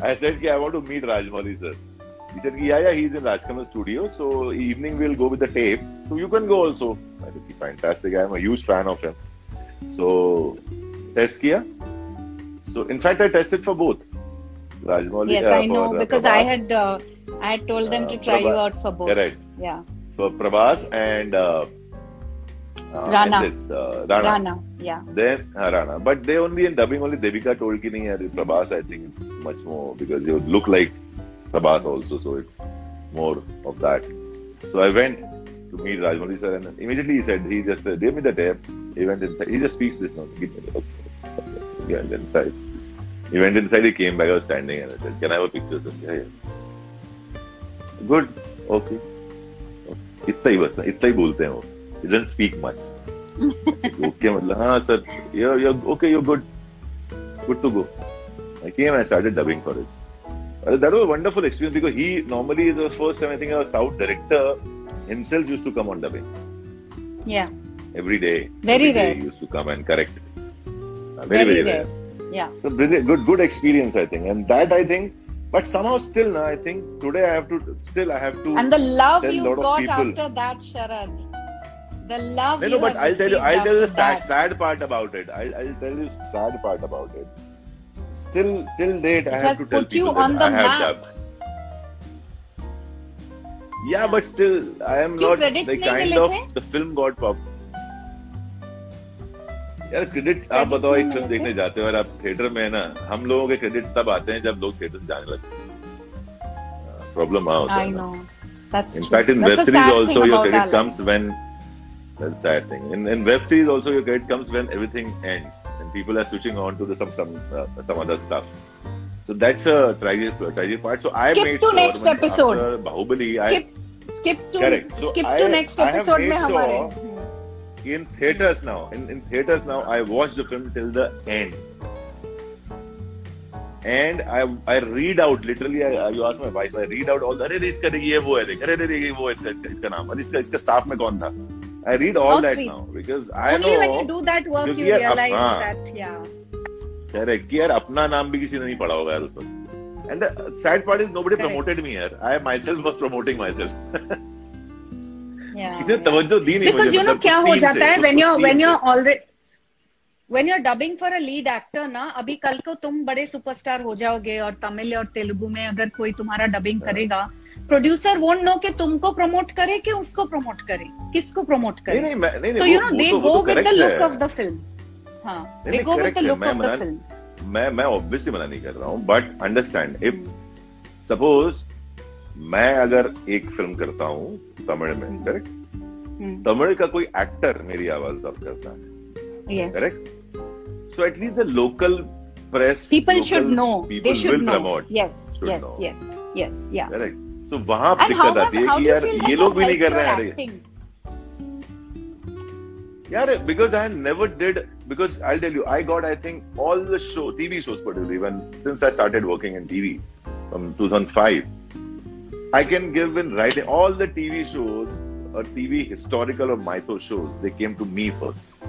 B: I said, yeah, I want to meet Rajmali sir. He said, yeah, yeah, he's in Rajkamal studio. So evening we'll go with the tape. So you can go also. I said, fantastic. I'm a huge fan of him. So test kiya. So in fact, I tested for both. Rajmali.
C: Yes,
B: uh,
C: I know because
B: Prabhas.
C: I had uh, I had told them
B: uh,
C: to try you out for both.
B: Yeah, right.
C: Yeah.
B: For Prabhas and. Uh, uh,
C: Rana.
B: and this, uh, Rana.
C: Rana. Yeah.
B: Then uh, Rana. But they only in dubbing only Devika told ki nahi yaar, Prabhas I think it's much more because they would look like Prabhas also so it's more of that. So I went to meet Rajmouli sir and immediately he said he just uh, gave me the tape. He went inside. He just speaks this now. Give me the okay. He went inside. He went inside. He came back. I was standing and I said, "Can I have a picture?" I said, yeah, yeah. Good. Okay. इतना ही बस इतना ही बोलते हैं वो didn't speak much. said, okay, matlab, haan, sir, you're, you're okay, you're good. Good to go. I came and I started dubbing for it. Uh, that was a wonderful experience because he normally the first time I think a South director himself used to come on dubbing.
C: Yeah.
B: Every day.
C: Very
B: every
C: rare.
B: Day used to come and correct. Uh, very,
C: very,
B: very
C: rare.
B: rare.
C: Yeah.
B: So brilliant, good, good experience, I think, and that I think. But somehow, still, now I think today I have to, still I have to.
C: And the love you got after that, Sharad. The love
B: No, no, but I'll tell you, I'll tell you the sad, sad part about it. I'll, I'll tell you sad part about it. Still, till date,
C: it
B: I
C: have
B: to tell
C: you
B: people
C: on
B: that
C: the
B: I have
C: map.
B: dubbed. Yeah, but still, I am not the kind of
C: थे?
B: the film got pop. यार credit आप बताओ एक film देखने जाते हो और आप थिएटर में है ना हम लोगों के क्रेडिट तब आते हैं जब लोग थिएटर से जाने लगते हैं प्रॉब्लम वहाँ होता है ना
C: know. That's
B: In
C: true.
B: fact, in
C: That's
B: web that's a sad thing. In, in web series also, your credit comes when everything ends and people are switching on to the some some uh, some other stuff. So that's a tragic tragic part. So I
C: Skip
B: made
C: to
B: sure
C: next
B: when
C: episode.
B: after Bahubali,
C: Skip, skip to
B: Correct. So
C: skip
B: I-
C: to next
B: I have
C: episode
B: made
C: में हमारे.
B: I in theaters now, in, in theaters now, I watched the film till the end. And I I read out literally. I, you ask my wife. I read out all the. अरे इसका देखिए ये वो है देख. अरे अरे ये वो है इसका इसका इसका नाम. अरे इसका इसका staff में कौन था? I read all
C: How
B: that
C: sweet.
B: now because I
C: Only
B: know
C: when you do that work, you realize
B: हाँ.
C: that yeah.
B: correct कि यार अपना नाम भी किसी ने नहीं पढ़ा होगा यार उस पर. And the sad part is nobody
C: Correct.
B: promoted me here. I myself was promoting myself.
C: Yeah.
B: किसी ने
C: yeah.
B: तवज्जो दी नहीं
C: Because
B: मुझे
C: you know
B: मतलब
C: क्या हो जाता है when you're when you're already when you're dubbing for a lead actor ना अभी कल को तुम बड़े सुपरस्टार हो जाओगे और तमिल और तेलुगु में अगर कोई तुम्हारा डबिंग
B: हाँ।
C: करेगा प्रोड्यूसर वोंट नो कि तुमको प्रमोट करे कि उसको प्रमोट करे? किसको प्रमोट करे?
B: नहीं मैं नहीं
C: so
B: नहीं
C: you
B: वो-
C: know
B: वो
C: they
B: वो
C: go
B: तो
C: with the
B: correct
C: look
B: है.
C: of the film. हाँ
B: नहीं,
C: they
B: नहीं,
C: go with
B: correct
C: the
B: है, मैं मैं ऑब्वियसली मना नहीं कर रहा हूँ बट अंडरस्टैंड इफ़ सपोज़ मैं अगर एक फ़िल्म करता हूँ तमिल में करेक्ट
C: Hmm.
B: तमिल का कोई एक्टर मेरी आवाज़ डब करता है
C: correct
B: so at least the local press
C: people should know
B: promote.
C: Yes
B: Should
C: yes
B: know.
C: yes yes yeah.
B: Correct सो वहाँ दिक्कत आती है कि यार ये लोग भी नहीं कर रहे हैं यार because I never did because I tell you I got I think all the show TV shows पर even since I started working in TV from 2005 I can give in right all the TV shows और TV historical और micro shows they came to me first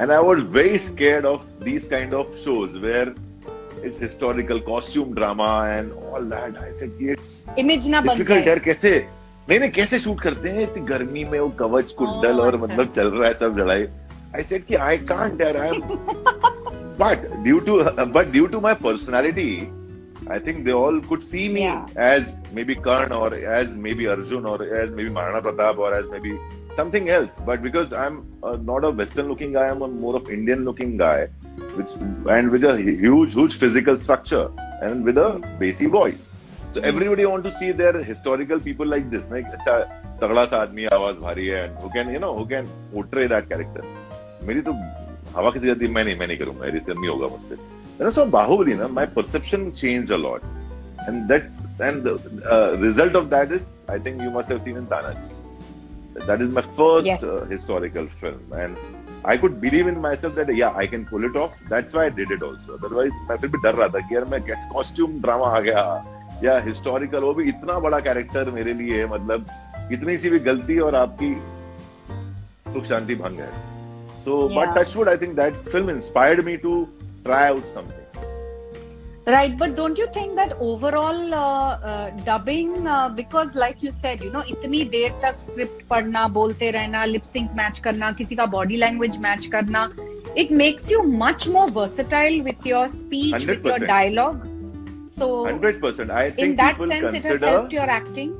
B: and I was very scared of these kind of shows where is historical costume drama and all that I said it's
C: image ना
B: बनता
C: है।
B: डर कैसे? नहीं नहीं कैसे shoot करते हैं? इतनी गर्मी में वो कवच हाँ,
C: कुंडल
B: और
C: अच्छा।
B: मतलब चल रहा है सब लड़ाई आई सेड कि आई कांट डर I but due to but due to my personality I think they all could see me as maybe Karna और एज मे बी अर्जुन और as may be Maharana Pratap और as maybe something else but because I am not a western looking I am more of Indian looking guy which and with a huge, huge physical structure and with a bassy voice. So everybody want to see their historical people like this. Like, अच्छा तगड़ा सा आदमी आवाज भारी है who can you know who can portray that character. मेरी तो हवा किसी जाती है, मैं नहीं मैं नहीं करूंगा मेरी से नहीं होगा मुझसे When I saw Bahubali, na, my perception changed a lot, and that and the uh, result of that is I think you must have seen in Tanaji. That is my first
C: Yes.
B: uh, historical film, and I could believe in myself that yeah, I can pull it off. That's why I did it also. Otherwise, मैं फिर भी डर रहा था कि यार मैं कैसे कॉस्ट्यूम ड्रामा आ गया या हिस्टोरिकल वो भी इतना बड़ा कैरेक्टर मेरे लिए है मतलब इतनी सी भी गलती और आपकी सुख शांति भंग है so but touchwood I think that film inspired me to try out something
C: right but don't you think that overall uh, uh, dubbing uh, because like you said you know इतनी देर तक स्क्रिप्ट पढ़ना बोलते रहना lip sync match करना किसी का body language match करना it makes you much more versatile with your speech 100%. with your dialogue so
B: 100% i think
C: in that sense consider... it has helped your acting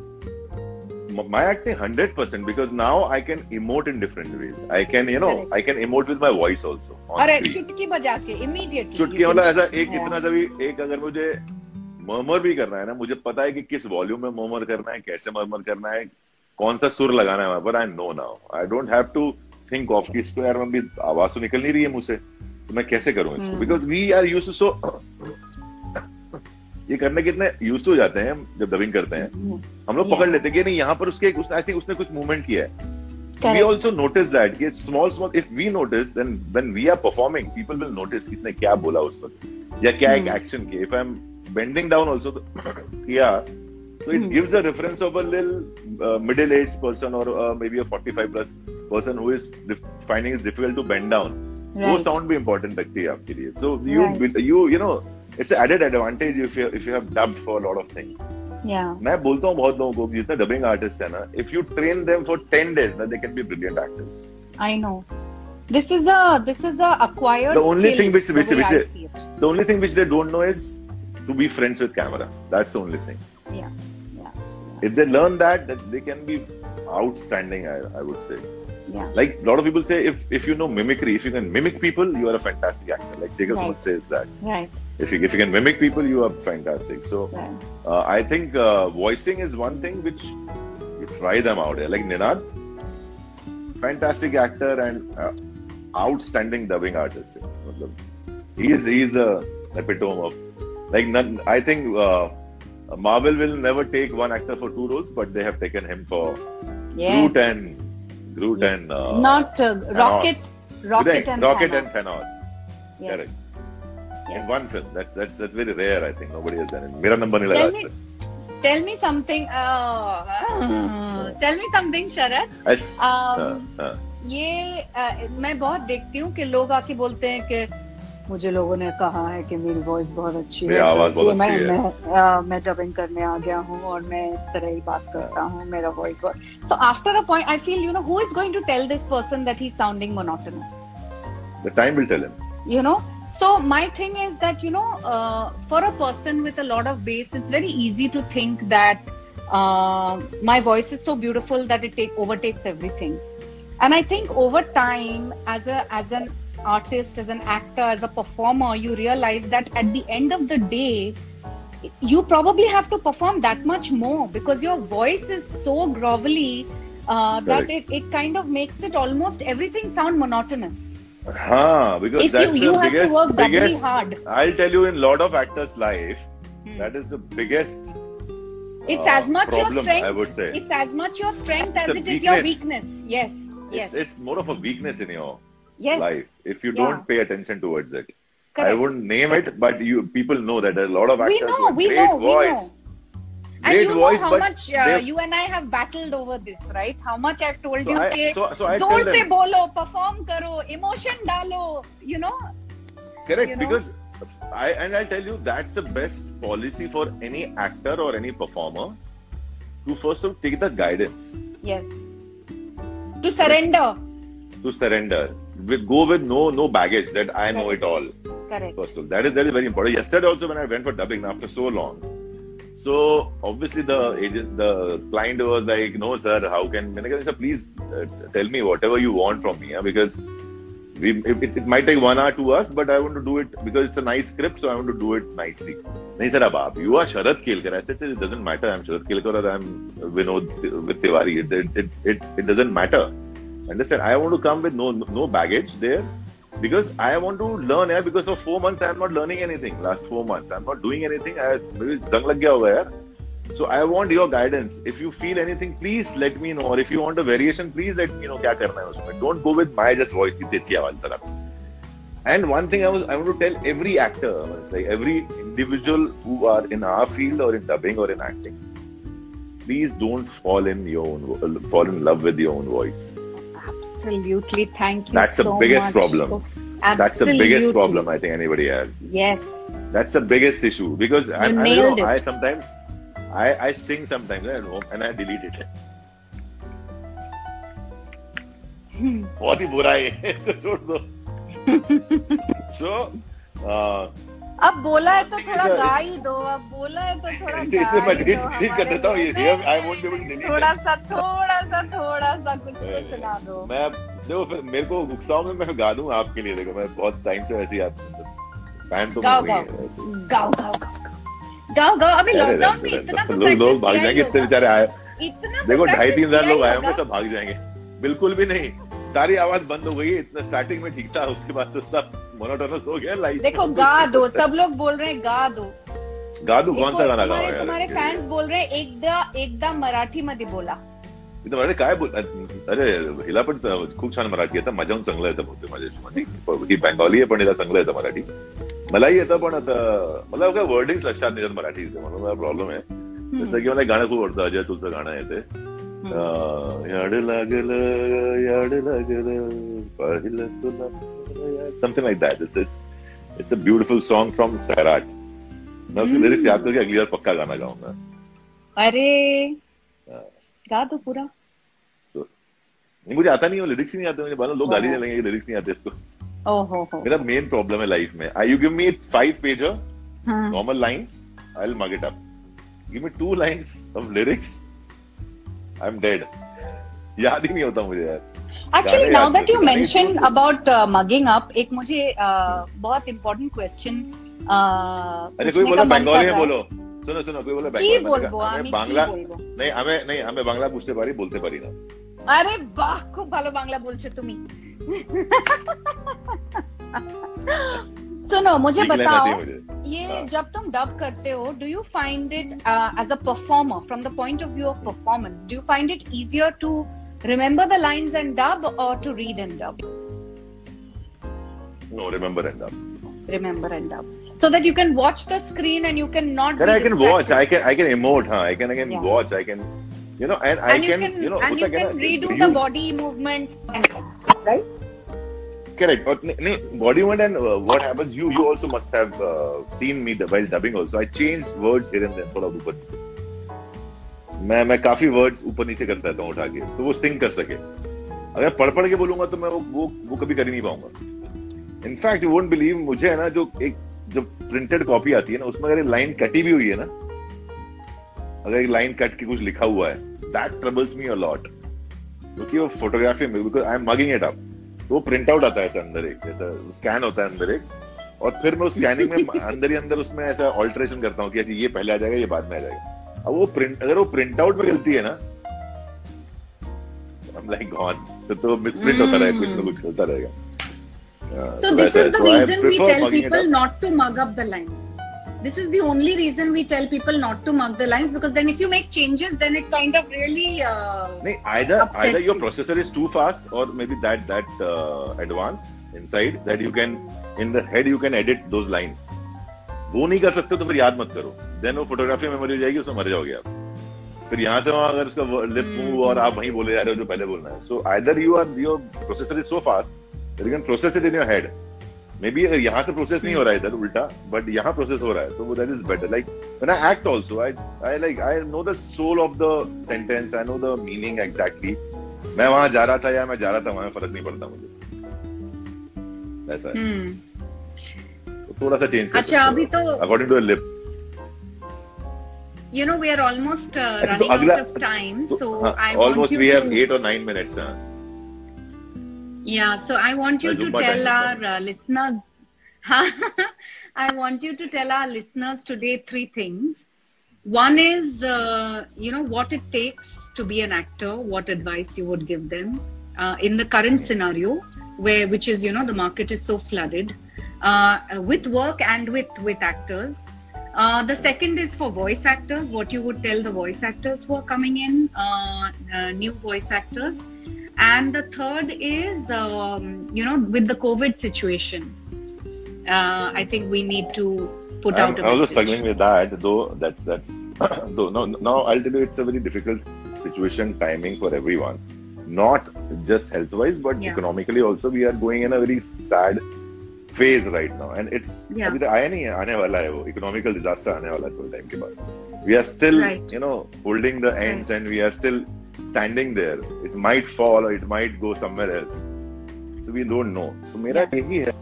B: My acting 100% because now I can emote in different ways. I can, you know, Correct. I can emote with my voice also.
C: अरे चुटकी बजा के immediately.
B: चुटकी मतलब ऐसा एक इतना सा भी एक अगर मुझे मर्मर भी करना है ना मुझे पता है कि किस वॉल्यूम में मर्मर करना है कैसे मर्मर करना है कौन सा सुर लगाना है पर I know now I don't have to think of कि इसको यार भी आवाज़ तो निकल नहीं रही है मुझसे तो मैं कैसे करूँ इसको because we are use so ये करने के इतने यूज़ हो जाते हैं जब डबिंग करते हैं हम्म। हम लोग पकड़ लेते हैं कि नहीं यहाँ पर उसके उसने आई थिंक उसने कुछ मूवमेंट किया है we also notice that कि small small if we notice then when we are performing people will notice किसने क्या बोला उस वक्त या क्या एक एक्शन hmm. किया if I'm bending down also किया so it hmm. gives a reference of a little uh, middle aged person or uh, maybe a 45 plus person who is finding it difficult to bend down right. वो sound भी important रखती है आपके लिए so you right. you you know it's an added advantage if you if you have dubbed for a lot of things.
C: Yeah.
B: मैं बोलता हूँ बहुत लोगों को जितने डबिंग आर्टिस्ट है ना if you train them for 10 days ना they can be brilliant actors
C: I know this is a this is a acquired
B: the only thing which which which they, the only thing which they don't know is to be friends with camera that's the only thing
C: yeah yeah,
B: if they learn that, that they can be outstanding I, I would say
C: yeah.
B: Like a lot of people say, if if you know mimicry, if you can mimic people, you are a fantastic actor. Like Shekhar right. says that.
C: Right.
B: If you if you can mimic people, you are fantastic. So uh, I think uh, voicing is one thing which you try them out. Like Ninad, fantastic actor and uh, outstanding dubbing artist. He is he is a epitome of like none, I think. Uh, Marvel will never take one actor for two roles, but they have taken him for
C: yes.
B: Groot and Groot and uh,
C: not uh, Rocket, Rocket and
B: Rocket
C: Thanos.
B: and Thanos.
C: Yes.
B: Correct. Yes. In one film, that's that's that's very rare. I think nobody has done it. मेरा number नहीं
C: लगा. Tell me, tell me something. Uh, uh, tell me something, Sharad.
B: Yes.
C: Um, uh, uh. ये uh, मैं बहुत देखती हूँ कि लोग आके बोलते हैं कि मुझे लोगों ने कहा है कि मेरी वॉइस बहुत अच्छी है
B: आवाज़ तो बहुत
C: मैं,
B: अच्छी
C: मैं, है। आ, मैं डबिंग करने आ गया हूँ और मैं इस तरह ही बात करता हूँ मेरा वॉइस बहुत so after a point I feel you know who is going to tell this person that he sounding monotonous
B: the time will tell him
C: you know so my thing is that you know uh, for a person with a lot of bass it's very easy to think that uh, my voice is so beautiful that it take, overtakes everything and i think over time as a as an artist, as an actor, as a performer, you realize that at the end of the day, you probably have to perform that much more because your voice is so grovelly uh, that it, it kind of makes it almost everything sound monotonous.
B: Huh, because
C: if
B: that's
C: you, you
B: the
C: have
B: biggest,
C: to work doubly
B: biggest,
C: hard.
B: I'll tell you, in lot of actors' life, hmm. that is the biggest.
C: It's
B: uh,
C: as much
B: problem,
C: your strength.
B: I would say
C: it's as much your strength
B: it's
C: as it
B: weakness.
C: is your weakness. Yes. Yes.
B: it's more of a weakness in your
C: yes.
B: life if you
C: Yeah.
B: don't pay attention towards it. I wouldn't name it, but you people know that a lot of actors
C: We know,
B: have
C: we
B: great
C: know, we
B: voice.
C: Great and you
B: voice,
C: know
B: how
C: much uh, you and I have battled over this, right? How much I've told
B: so
C: you,
B: I,
C: ke,
B: so, so
C: zor
B: se
C: bolo, perform karo, emotion dalo, you know.
B: Correct,
C: you know?
B: because I and I tell you that's the best policy for any actor or any performer to first of all take the guidance.
C: Yes. To surrender.
B: To surrender. We go with no no baggage that I
C: Correct.
B: know it all.
C: Correct.
B: First of all, that is that is very important. Yesterday also when I went for dubbing after so long. So obviously the agent, the client was like, "No, sir, how can?" I said, "Please uh, tell me whatever you want from me, yeah, because we it, it, it might take one hour, two hours, but I want to do it because it's a nice script, so I want to do it nicely." नहीं sir अब आप you are Sharad Kelkar. I said, "It doesn't matter. I'm Sharad Kelkar or I'm Vinod with Tiwari. It it, it it it doesn't matter." Understand? I want to come with no no baggage there because I want to learn यार because for four months I am not learning anything. Last four months I'm not doing anything. I maybe जंग लग गया होगा यार. So I want your guidance. If you feel anything, please let me know. Or if you want a variation, please let me know क्या करना है उसमें. Don't go with my just voice की तेजी आवाज तरफ. And one thing I was I want to tell every actor, like every individual who are in our field or in dubbing or in acting, please don't fall in your own fall in love with your own voice.
C: Absolutely, thank you.
B: That's the
C: so
B: biggest
C: much.
B: problem.
C: Oh,
B: That's the biggest
C: absolutely.
B: problem I think anybody has.
C: Yes.
B: That's the biggest issue because I, I, don't
C: nailed
B: know,
C: it.
B: I sometimes I, I sing sometimes at home and I delete it. बहुत ही बुरा है छोड़ दो सो
C: अब बोला है तो थोड़ा गा ही दो अब बोला है तो थोड़ा
B: इसे- मैं
C: दो
B: delete कर देता हूँ, ये- won't be able to delete it.
C: थोड़ा सा थोड़ा सा थोड़ा सा कुछ तो सुना दो।
B: मैं देखो फिर मेरे को गुस्सा में मैं गा दूँ आपके लिए देखो मैं बहुत टाइम से ऐसी आप फ़ैन तो
C: गाओ, गाओ। गाओ गाओ गाओ गाओ। अभी लॉकडाउन में इतना तो
B: लोग लोग भाग जाएँगे इतने बेचारे आए।
C: इतना तो
B: देखो ढाई तीन हज़ार लोग आए।
C: होंगे।
B: सब भाग जाएँगे। बिल्कुल भी नहीं। सारी आवाज़ बंद हो गई इतना स्टार्टिंग में ठीक था उसके बाद तो सब मोनोटोनस हो गया लाइफ
C: देखो गा दो सब लोग बोल रहे हैं गा दो।
B: गा दूँ कौन सा गाना
C: तुम्हारे
B: गाओ
C: तुम्हारे
B: यार
C: फॅन्स बोल रहे हैं एकदा एकदा मराठी मध्ये बोला।
B: इथं मराठी काय बोल अरे हिला पण खूप छान मराठी येतं माझ्याहून चांगलं येतं बहुतेक माझ्या ही बेंगॉली आहे पण हिला चांगलं येतं मराठी. मलाही येतं पण आता मला काय वर्डिंग लक्षात नाही येत मराठीचे म्हणून मला प्रॉब्लेम आहे. जसं की मला गाणं खूप आवडतं अजय तुझं गाणं येते याड लागल याड लागल पाहिलं तुला something like that it's it's it's a beautiful song from Sairat मैं उसके. लिरिक्स याद करके अगली बार पक्का गाना गाऊँगा
C: अरे
B: हाँ।
C: गा दो पूरा
B: नहीं मुझे आता नहीं वो लिरिक्स ही नहीं आते मुझे मालूम लोग गाली
C: हाँ।
B: दे लेंगे लिरिक्स नहीं आते इसको
C: हो हो
B: मेरा मेन प्रॉब्लम है लाइफ में I you give me five pager
C: hmm.
B: normal lines i'll mug it up. Give me two lines of lyrics i'm dead याद ही नहीं होता मुझे यार
C: Actually,
B: गाने
C: now
B: याद
C: that you
B: नहीं होते,
C: mentioned
B: गाने
C: about uh, mugging up, एक मुझे uh, बहुत important question uh,
B: अरे कोई
C: पूछने
B: बोलो
C: का मन
B: बंगाली
C: कर
B: में
C: रहा है।
B: बोलो सुनो सुनो कोई बोलो
C: কি
B: बंगाली
C: বলবো
B: में
C: আমি
B: हमें
C: কি
B: बांग्ला
C: বলবো
B: नहीं हमें नहीं हमें बांग्ला বুঝতে পারি বলতে পারি না
C: আরে বাহ খুব ভালো বাংলা বলছো তুমি सुनो मुझे
B: सीख लेना
C: बताओ
B: चाहिए मुझे
C: ये
B: हाँ।
C: जब तुम डब करते हो do you find it as a performer from the point of view of performance do you find it easier to remember the lines and dub or to read and dub
B: no remember and up
C: remember and dub so that you can watch the screen and you can not
B: Then
C: be
B: I can watch.
C: distracted.
B: I can I can emote. Huh? I can I can
C: Yeah.
B: watch. I can you know and I
C: and
B: can,
C: you can,
B: you know
C: and you
B: होता क्या
C: can
B: ना,
C: redo
B: you-
C: the body movements right
B: Correct. But movement and uh, what happens, you you also must have uh, seen me while dubbing also. I change words here and there थोड़ा ऊपर मैं मैं काफ़ी words ऊपर नीचे करता रहता हूँ उठा के तो वो सिंग कर सके। अगर पढ़ पढ़ के बोलूँगा तो मैं वो वो, वो कभी कर ही नहीं पाऊँगा। इनफैक्ट यू वोंट बिलीव मुझे है ना जो एक जो प्रिंटेड कॉपी आती है ना उसमें अगर लाइन कटी भी हुई है ना अगर एक लाइन कट के कुछ लिखा हुआ है that troubles me a lot क्योंकि वो फोटोग्राफी में because I am mugging it up तो वो प्रिंट आउट आता है अंदर एक जैसा स्कैन होता है अंदर एक और फिर मैं उस स्कैनिंग में अंदर ही अंदर उसमें ऐसा ऑल्टरेशन करता हूँ कि अच्छा ये पहले आ जाएगा ये बाद में आ जाएगा। अब वो प्रिंट अगर वो प्रिंट आउट में गलती है ना I'm like gone तो तो मिसप्रिंट होता रहेगा कुछ ना कुछ चलता रहेगा। हाँ,
C: so
B: तो
C: this
B: वैसा
C: is
B: है।
C: the
B: So I
C: reason we
B: prefer
C: tell people not to mug up the lines this is the only reason we tell people not to mug the lines because then if you make changes then it kind of really uh,
B: नहीं either either your processor is too fast or maybe that that uh, advanced inside that you can in the head you can edit those lines वो नहीं कर सकते तो फिर याद मत करो देन वो फोटोग्राफी मेमोरी हो जाएगी उसमें मर जाओगे आप फिर यहाँ से वहाँ अगर उसका लिप
C: Hmm.
B: मूव और आप वहीं बोले जा रहे हो जो पहले बोलना है so either you are your processor is so fast you can process it in your head maybe यहाँ से प्रोसेस नहीं हो रहा है इधर उल्टा बट यहाँ प्रोसेस हो रहा है तो वो that is better like when I act also I I like I know the soul of the sentence I know the meaning exactly मैं वहाँ जा रहा था या मैं जा रहा था वहाँ फ़र्क नहीं पड़ता मुझे। ऐसा है।
C: Hmm.
B: तो थोड़ा सा चेंज
C: अच्छा अभी तो
B: according to
C: lip know we are almost uh,
B: अच्छा, तो
C: running
B: अगला
C: out of time so
B: almost we
C: have
B: 8 or 9 minutes हाँ।
C: Yeah, so I want you to tell our uh, listeners. I want you to tell our listeners today three things. One is, uh, you know, what it takes to be an actor. What advice you would give them uh, in the current scenario, where which is, you know, the market is so flooded uh, with work and with with actors. Uh, the second is for voice actors. What you would tell the voice actors who are coming in, uh, uh, new voice actors And the third is, um, you know, with the COVID situation, uh, I think we need to put
B: I'm
C: out a
B: also
C: message.
B: struggling with that, though. That's that's though. No, now I'll tell you, it's a very difficult situation, timing for everyone. Not just health wise, but
C: Yeah.
B: economically also. We are going in a very sad phase right now, and it's
C: Yeah.
B: अभी तो आया नहीं है आने वाला है वो economical disaster आने वाला है थोड़े टाइम के बाद. We are still,
C: Right.
B: you know, holding the ends, and we are still standing there. It might fall or it might go somewhere else. So we don't know. So mera yahi hai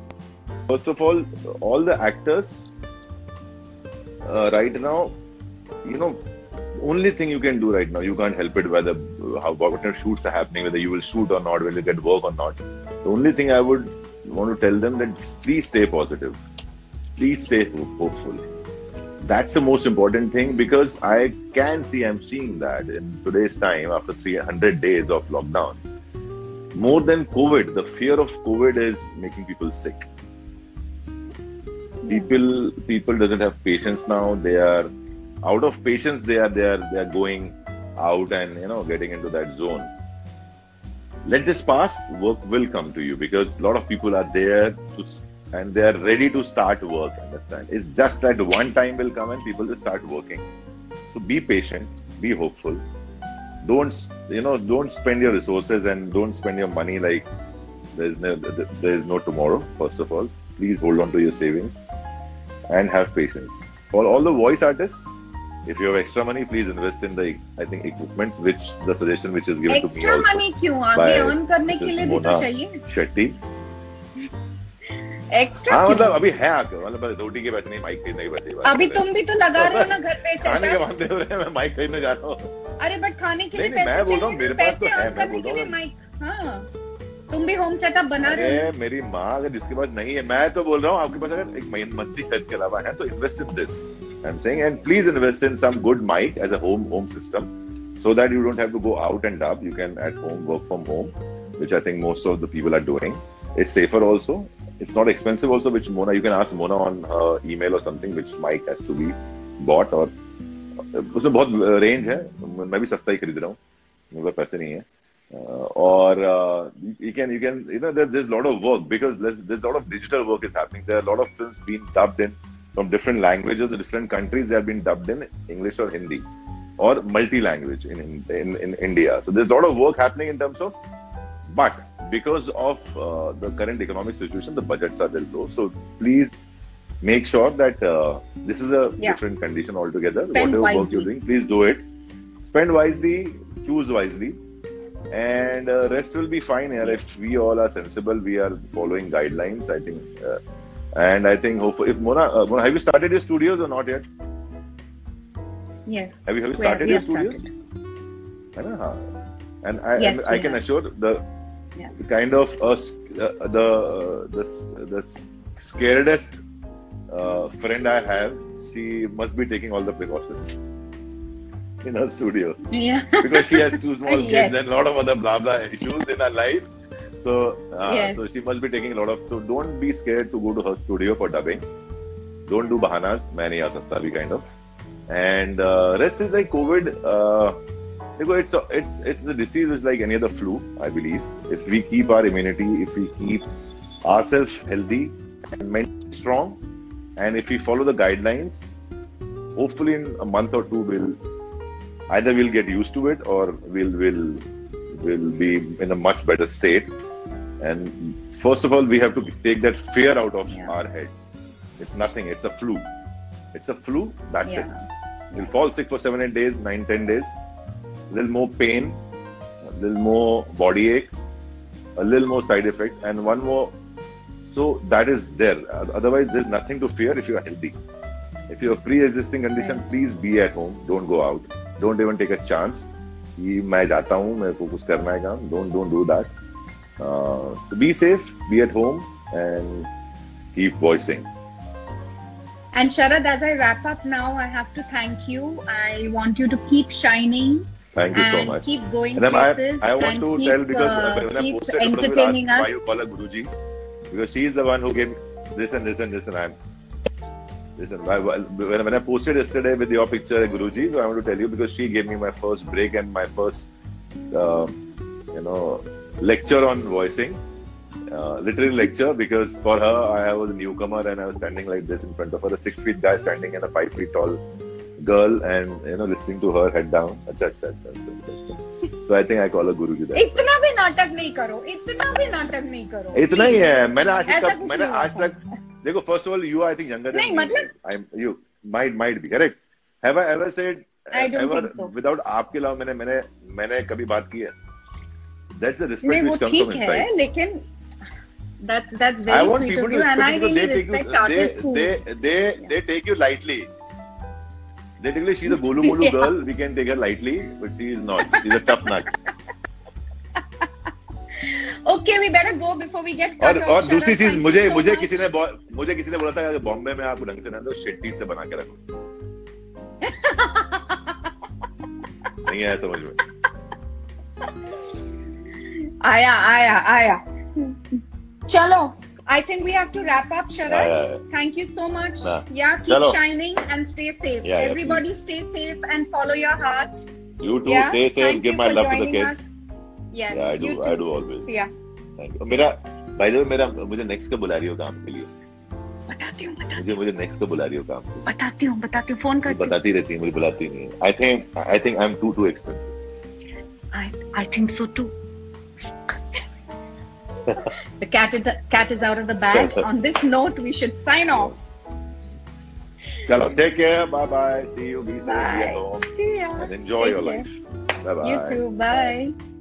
B: first of all all the actors uh, right now you know only thing you can do right now you can't help it whether uh, how what kind of shoots are happening whether you will shoot or not whether you get work or not. The only thing i would want to tell them that please stay positive. Please stay hopeful. That's the most important thing because I can see, I'm seeing that in today's time after 300 days of lockdown. More than COVID, the fear of COVID is making people sick. People people doesn't have patience now. They are out of patience they are they are they are going out and you know getting into that zone. Let this pass work will come to you because a lot of people are there to and they are ready to start work understand it's just that one time will come and people will start working so be patient be hopeful don't s- you know don't spend your resources and don't spend your money like there's no there is no tomorrow first of all please hold on to your savings and have patience. For all the voice artists, if you have extra money, please invest in the I think equipment which the suggestion which is given to me
C: extra
B: also.
C: Money क्यों आगे
B: by
C: earn करने के
B: Mrs.
C: लिए भी तो
B: Mona
C: चाहिए
B: Shetty.
C: Extra
B: हाँ मतलब अभी है आकर मतलब रोटी के पैसे नहीं माइक खरीदने के पैसे
C: अभी तुम भी तो लगा रहे हो ना घर पे
B: खाने के हो रहे मैं माइक खरीदने जा रहा हूँ।
C: अरे बट खाने के लिए
B: मैं बोल रहा हूँ, मेरे पास तो है, मैं बोल रहा हूँ।
C: माइक। हाँ तुम भी होम सेटअप बना रहे हो।
B: मेरी माँ अगर जिसके पास नहीं है मैं तो बोल रहा हूँ आपके पास अगर एक मंथली खर्च के अलावा है तो invest in this I am saying and please invest in some good mic as a home home system so that you don't have to go out and up you can at home work from home which i think most of the people are doing. It's safer also it's not expensive also which mona you can ask mona on her email or something which mic has to be bought or उसमें बहुत range है मैं भी सस्ता ही खरीद रहा हूँ मेरे पास पैसे नहीं है uh, or uh, you, you can you can you know there, there's a lot of work because there's there's a lot of digital work is happening there are a lot of films being dubbed in from different languages different countries they have been dubbed in english or hindi or multi-language in, in, in, in India. So there's a lot of work happening in terms of, but because of uh, the current economic situation, the budgets are very low. So please make sure that uh, this is a
C: yeah.
B: different condition altogether.
C: Spend
B: Whatever
C: wisely.
B: work you're doing, please do it. Spend wisely, choose wisely, and uh, rest will be fine here. If we all are sensible, we are following guidelines. I think, uh, and I think hopefully, if Mona, uh, Mona, have you started your studios or not yet?
C: Yes.
B: Have you, have you started your studios?
C: Started.
B: And I,
C: yes,
B: and I can
C: have.
B: assure the
C: yeah.
B: kind of uh, a, uh, the the the scaredest uh, friend I have. She must be taking all the precautions in her studio.
C: Yeah.
B: because she has two small
C: yes.
B: kids and a lot of other blah blah issues in her life. So uh,
C: yes.
B: so she must be taking a lot of. So don't be scared to go to her studio for dubbing. Don't do bahanas. Main nahi aa kind of. And uh, rest is like COVID देखो, it's it's it's the disease is like any other flu. I believe if we keep our immunity, if we keep ourselves healthy and mentally strong, and if we follow the guidelines, hopefully in a month or two we'll either we'll get used to it or we'll will will be in a much better state. And first of all, we have to take that fear out of
C: Yeah.
B: our heads. It's nothing. It's a flu. It's a flu. That's
C: yeah
B: it. You'll fall sick for seven, eight days, nine, ten days A little more pain, a little more body ache, a little more side effect, and one more. So that is there. Otherwise, there's nothing to fear if you are healthy. If you have pre-existing condition,
C: Right.
B: please be at home. Don't go out. Don't even take a chance. कि मैं जाता हूँ मेरे को कुछ करना है काम don't don't do that so be safe be at home and keep voicing
C: And Sharad, as I wrap up now, I have to thank you. I want you to keep shining
B: thank you so much
C: keep going
B: And I, I want to
C: keep,
B: tell because
C: uh,
B: when I posted,
C: entertaining us.
B: why you call her Guruji because she is the one who gave this and this and this and I'm Listen, I, when, when I posted yesterday with your picture, Guruji, so I want to tell you because she gave me my first break and my first, uh, you know, lecture on voicing. Uh, literary lecture because for her, I was a newcomer and I was standing like this in front of her, a six feet guy standing and a five feet tall girl, and you know, listening to her head down. Acha, acha, acha. So I think I call her Guruji. That.
C: इतना भी नाटक नहीं करो इतना भी नाटक नहीं करो
B: इतना ही है मैंने आज तक मैंने आज तक देखो first of all you I think younger
C: नहीं, मतलब-
B: I am you might might be correct have
C: I ever
B: said
C: I ever.
B: Without आपके अलावा मैंने मैंने मैंने कभी बात की है
C: that's
B: the respect
C: which
B: comes
C: from
B: inside
C: लेकिन that's that's
B: I
C: very
B: want
C: sweet
B: people
C: of you and I really respect
B: you,
C: artists
B: they, they, they, they take you lightly. They take she's a golu molu
C: Yeah.
B: girl, we can take her lightly, but she is not. She's a tough nut.
C: okay we better go before we get
B: और
C: cut off.
B: और दूसरी चीज़ मुझे
C: so
B: मुझे किसी ने मुझे किसी ने बोला था कि बॉम्बे में आप ढंग से रहते हो शेट्टी से बना के रखो नहीं आया समझ में
C: आया आया आया चलो I think we have to wrap up, Sharat.
B: आया, आया।
C: Thank you so much.
B: हाँ।
C: Yeah, keep
B: चलो।
C: shining and stay safe.
B: Yeah, yeah,
C: Everybody stay safe and follow your heart.
B: You too,
C: yeah,
B: stay safe,
C: thank
B: give
C: you
B: my
C: for
B: love to the
C: joining
B: kids.
C: us. Yes,
B: Yeah, I do,
C: you
B: I
C: too.
B: do always.
C: See ya.
B: Thank you. मेरा by the way मेरा मुझे next का बुला रही हो काम के लिए
C: बताती हूँ बताती
B: मुझे मुझे नेक्स्ट का बुला रही हो काम
C: बताती हूँ बताती हूँ फ़ोन करती हूँ
B: बताती रहती है मुझे बुलाती नहीं है I think I think I am too too expensive
C: I I think so too. the cat is, cat is out of the bag. On this note, we should sign off.
B: Chalo, take care. Bye bye. See you. Be safe.
C: Be
B: at home.
C: See ya.
B: And enjoy
C: take
B: your
C: care.
B: life. Bye bye.
C: You too. bye. bye.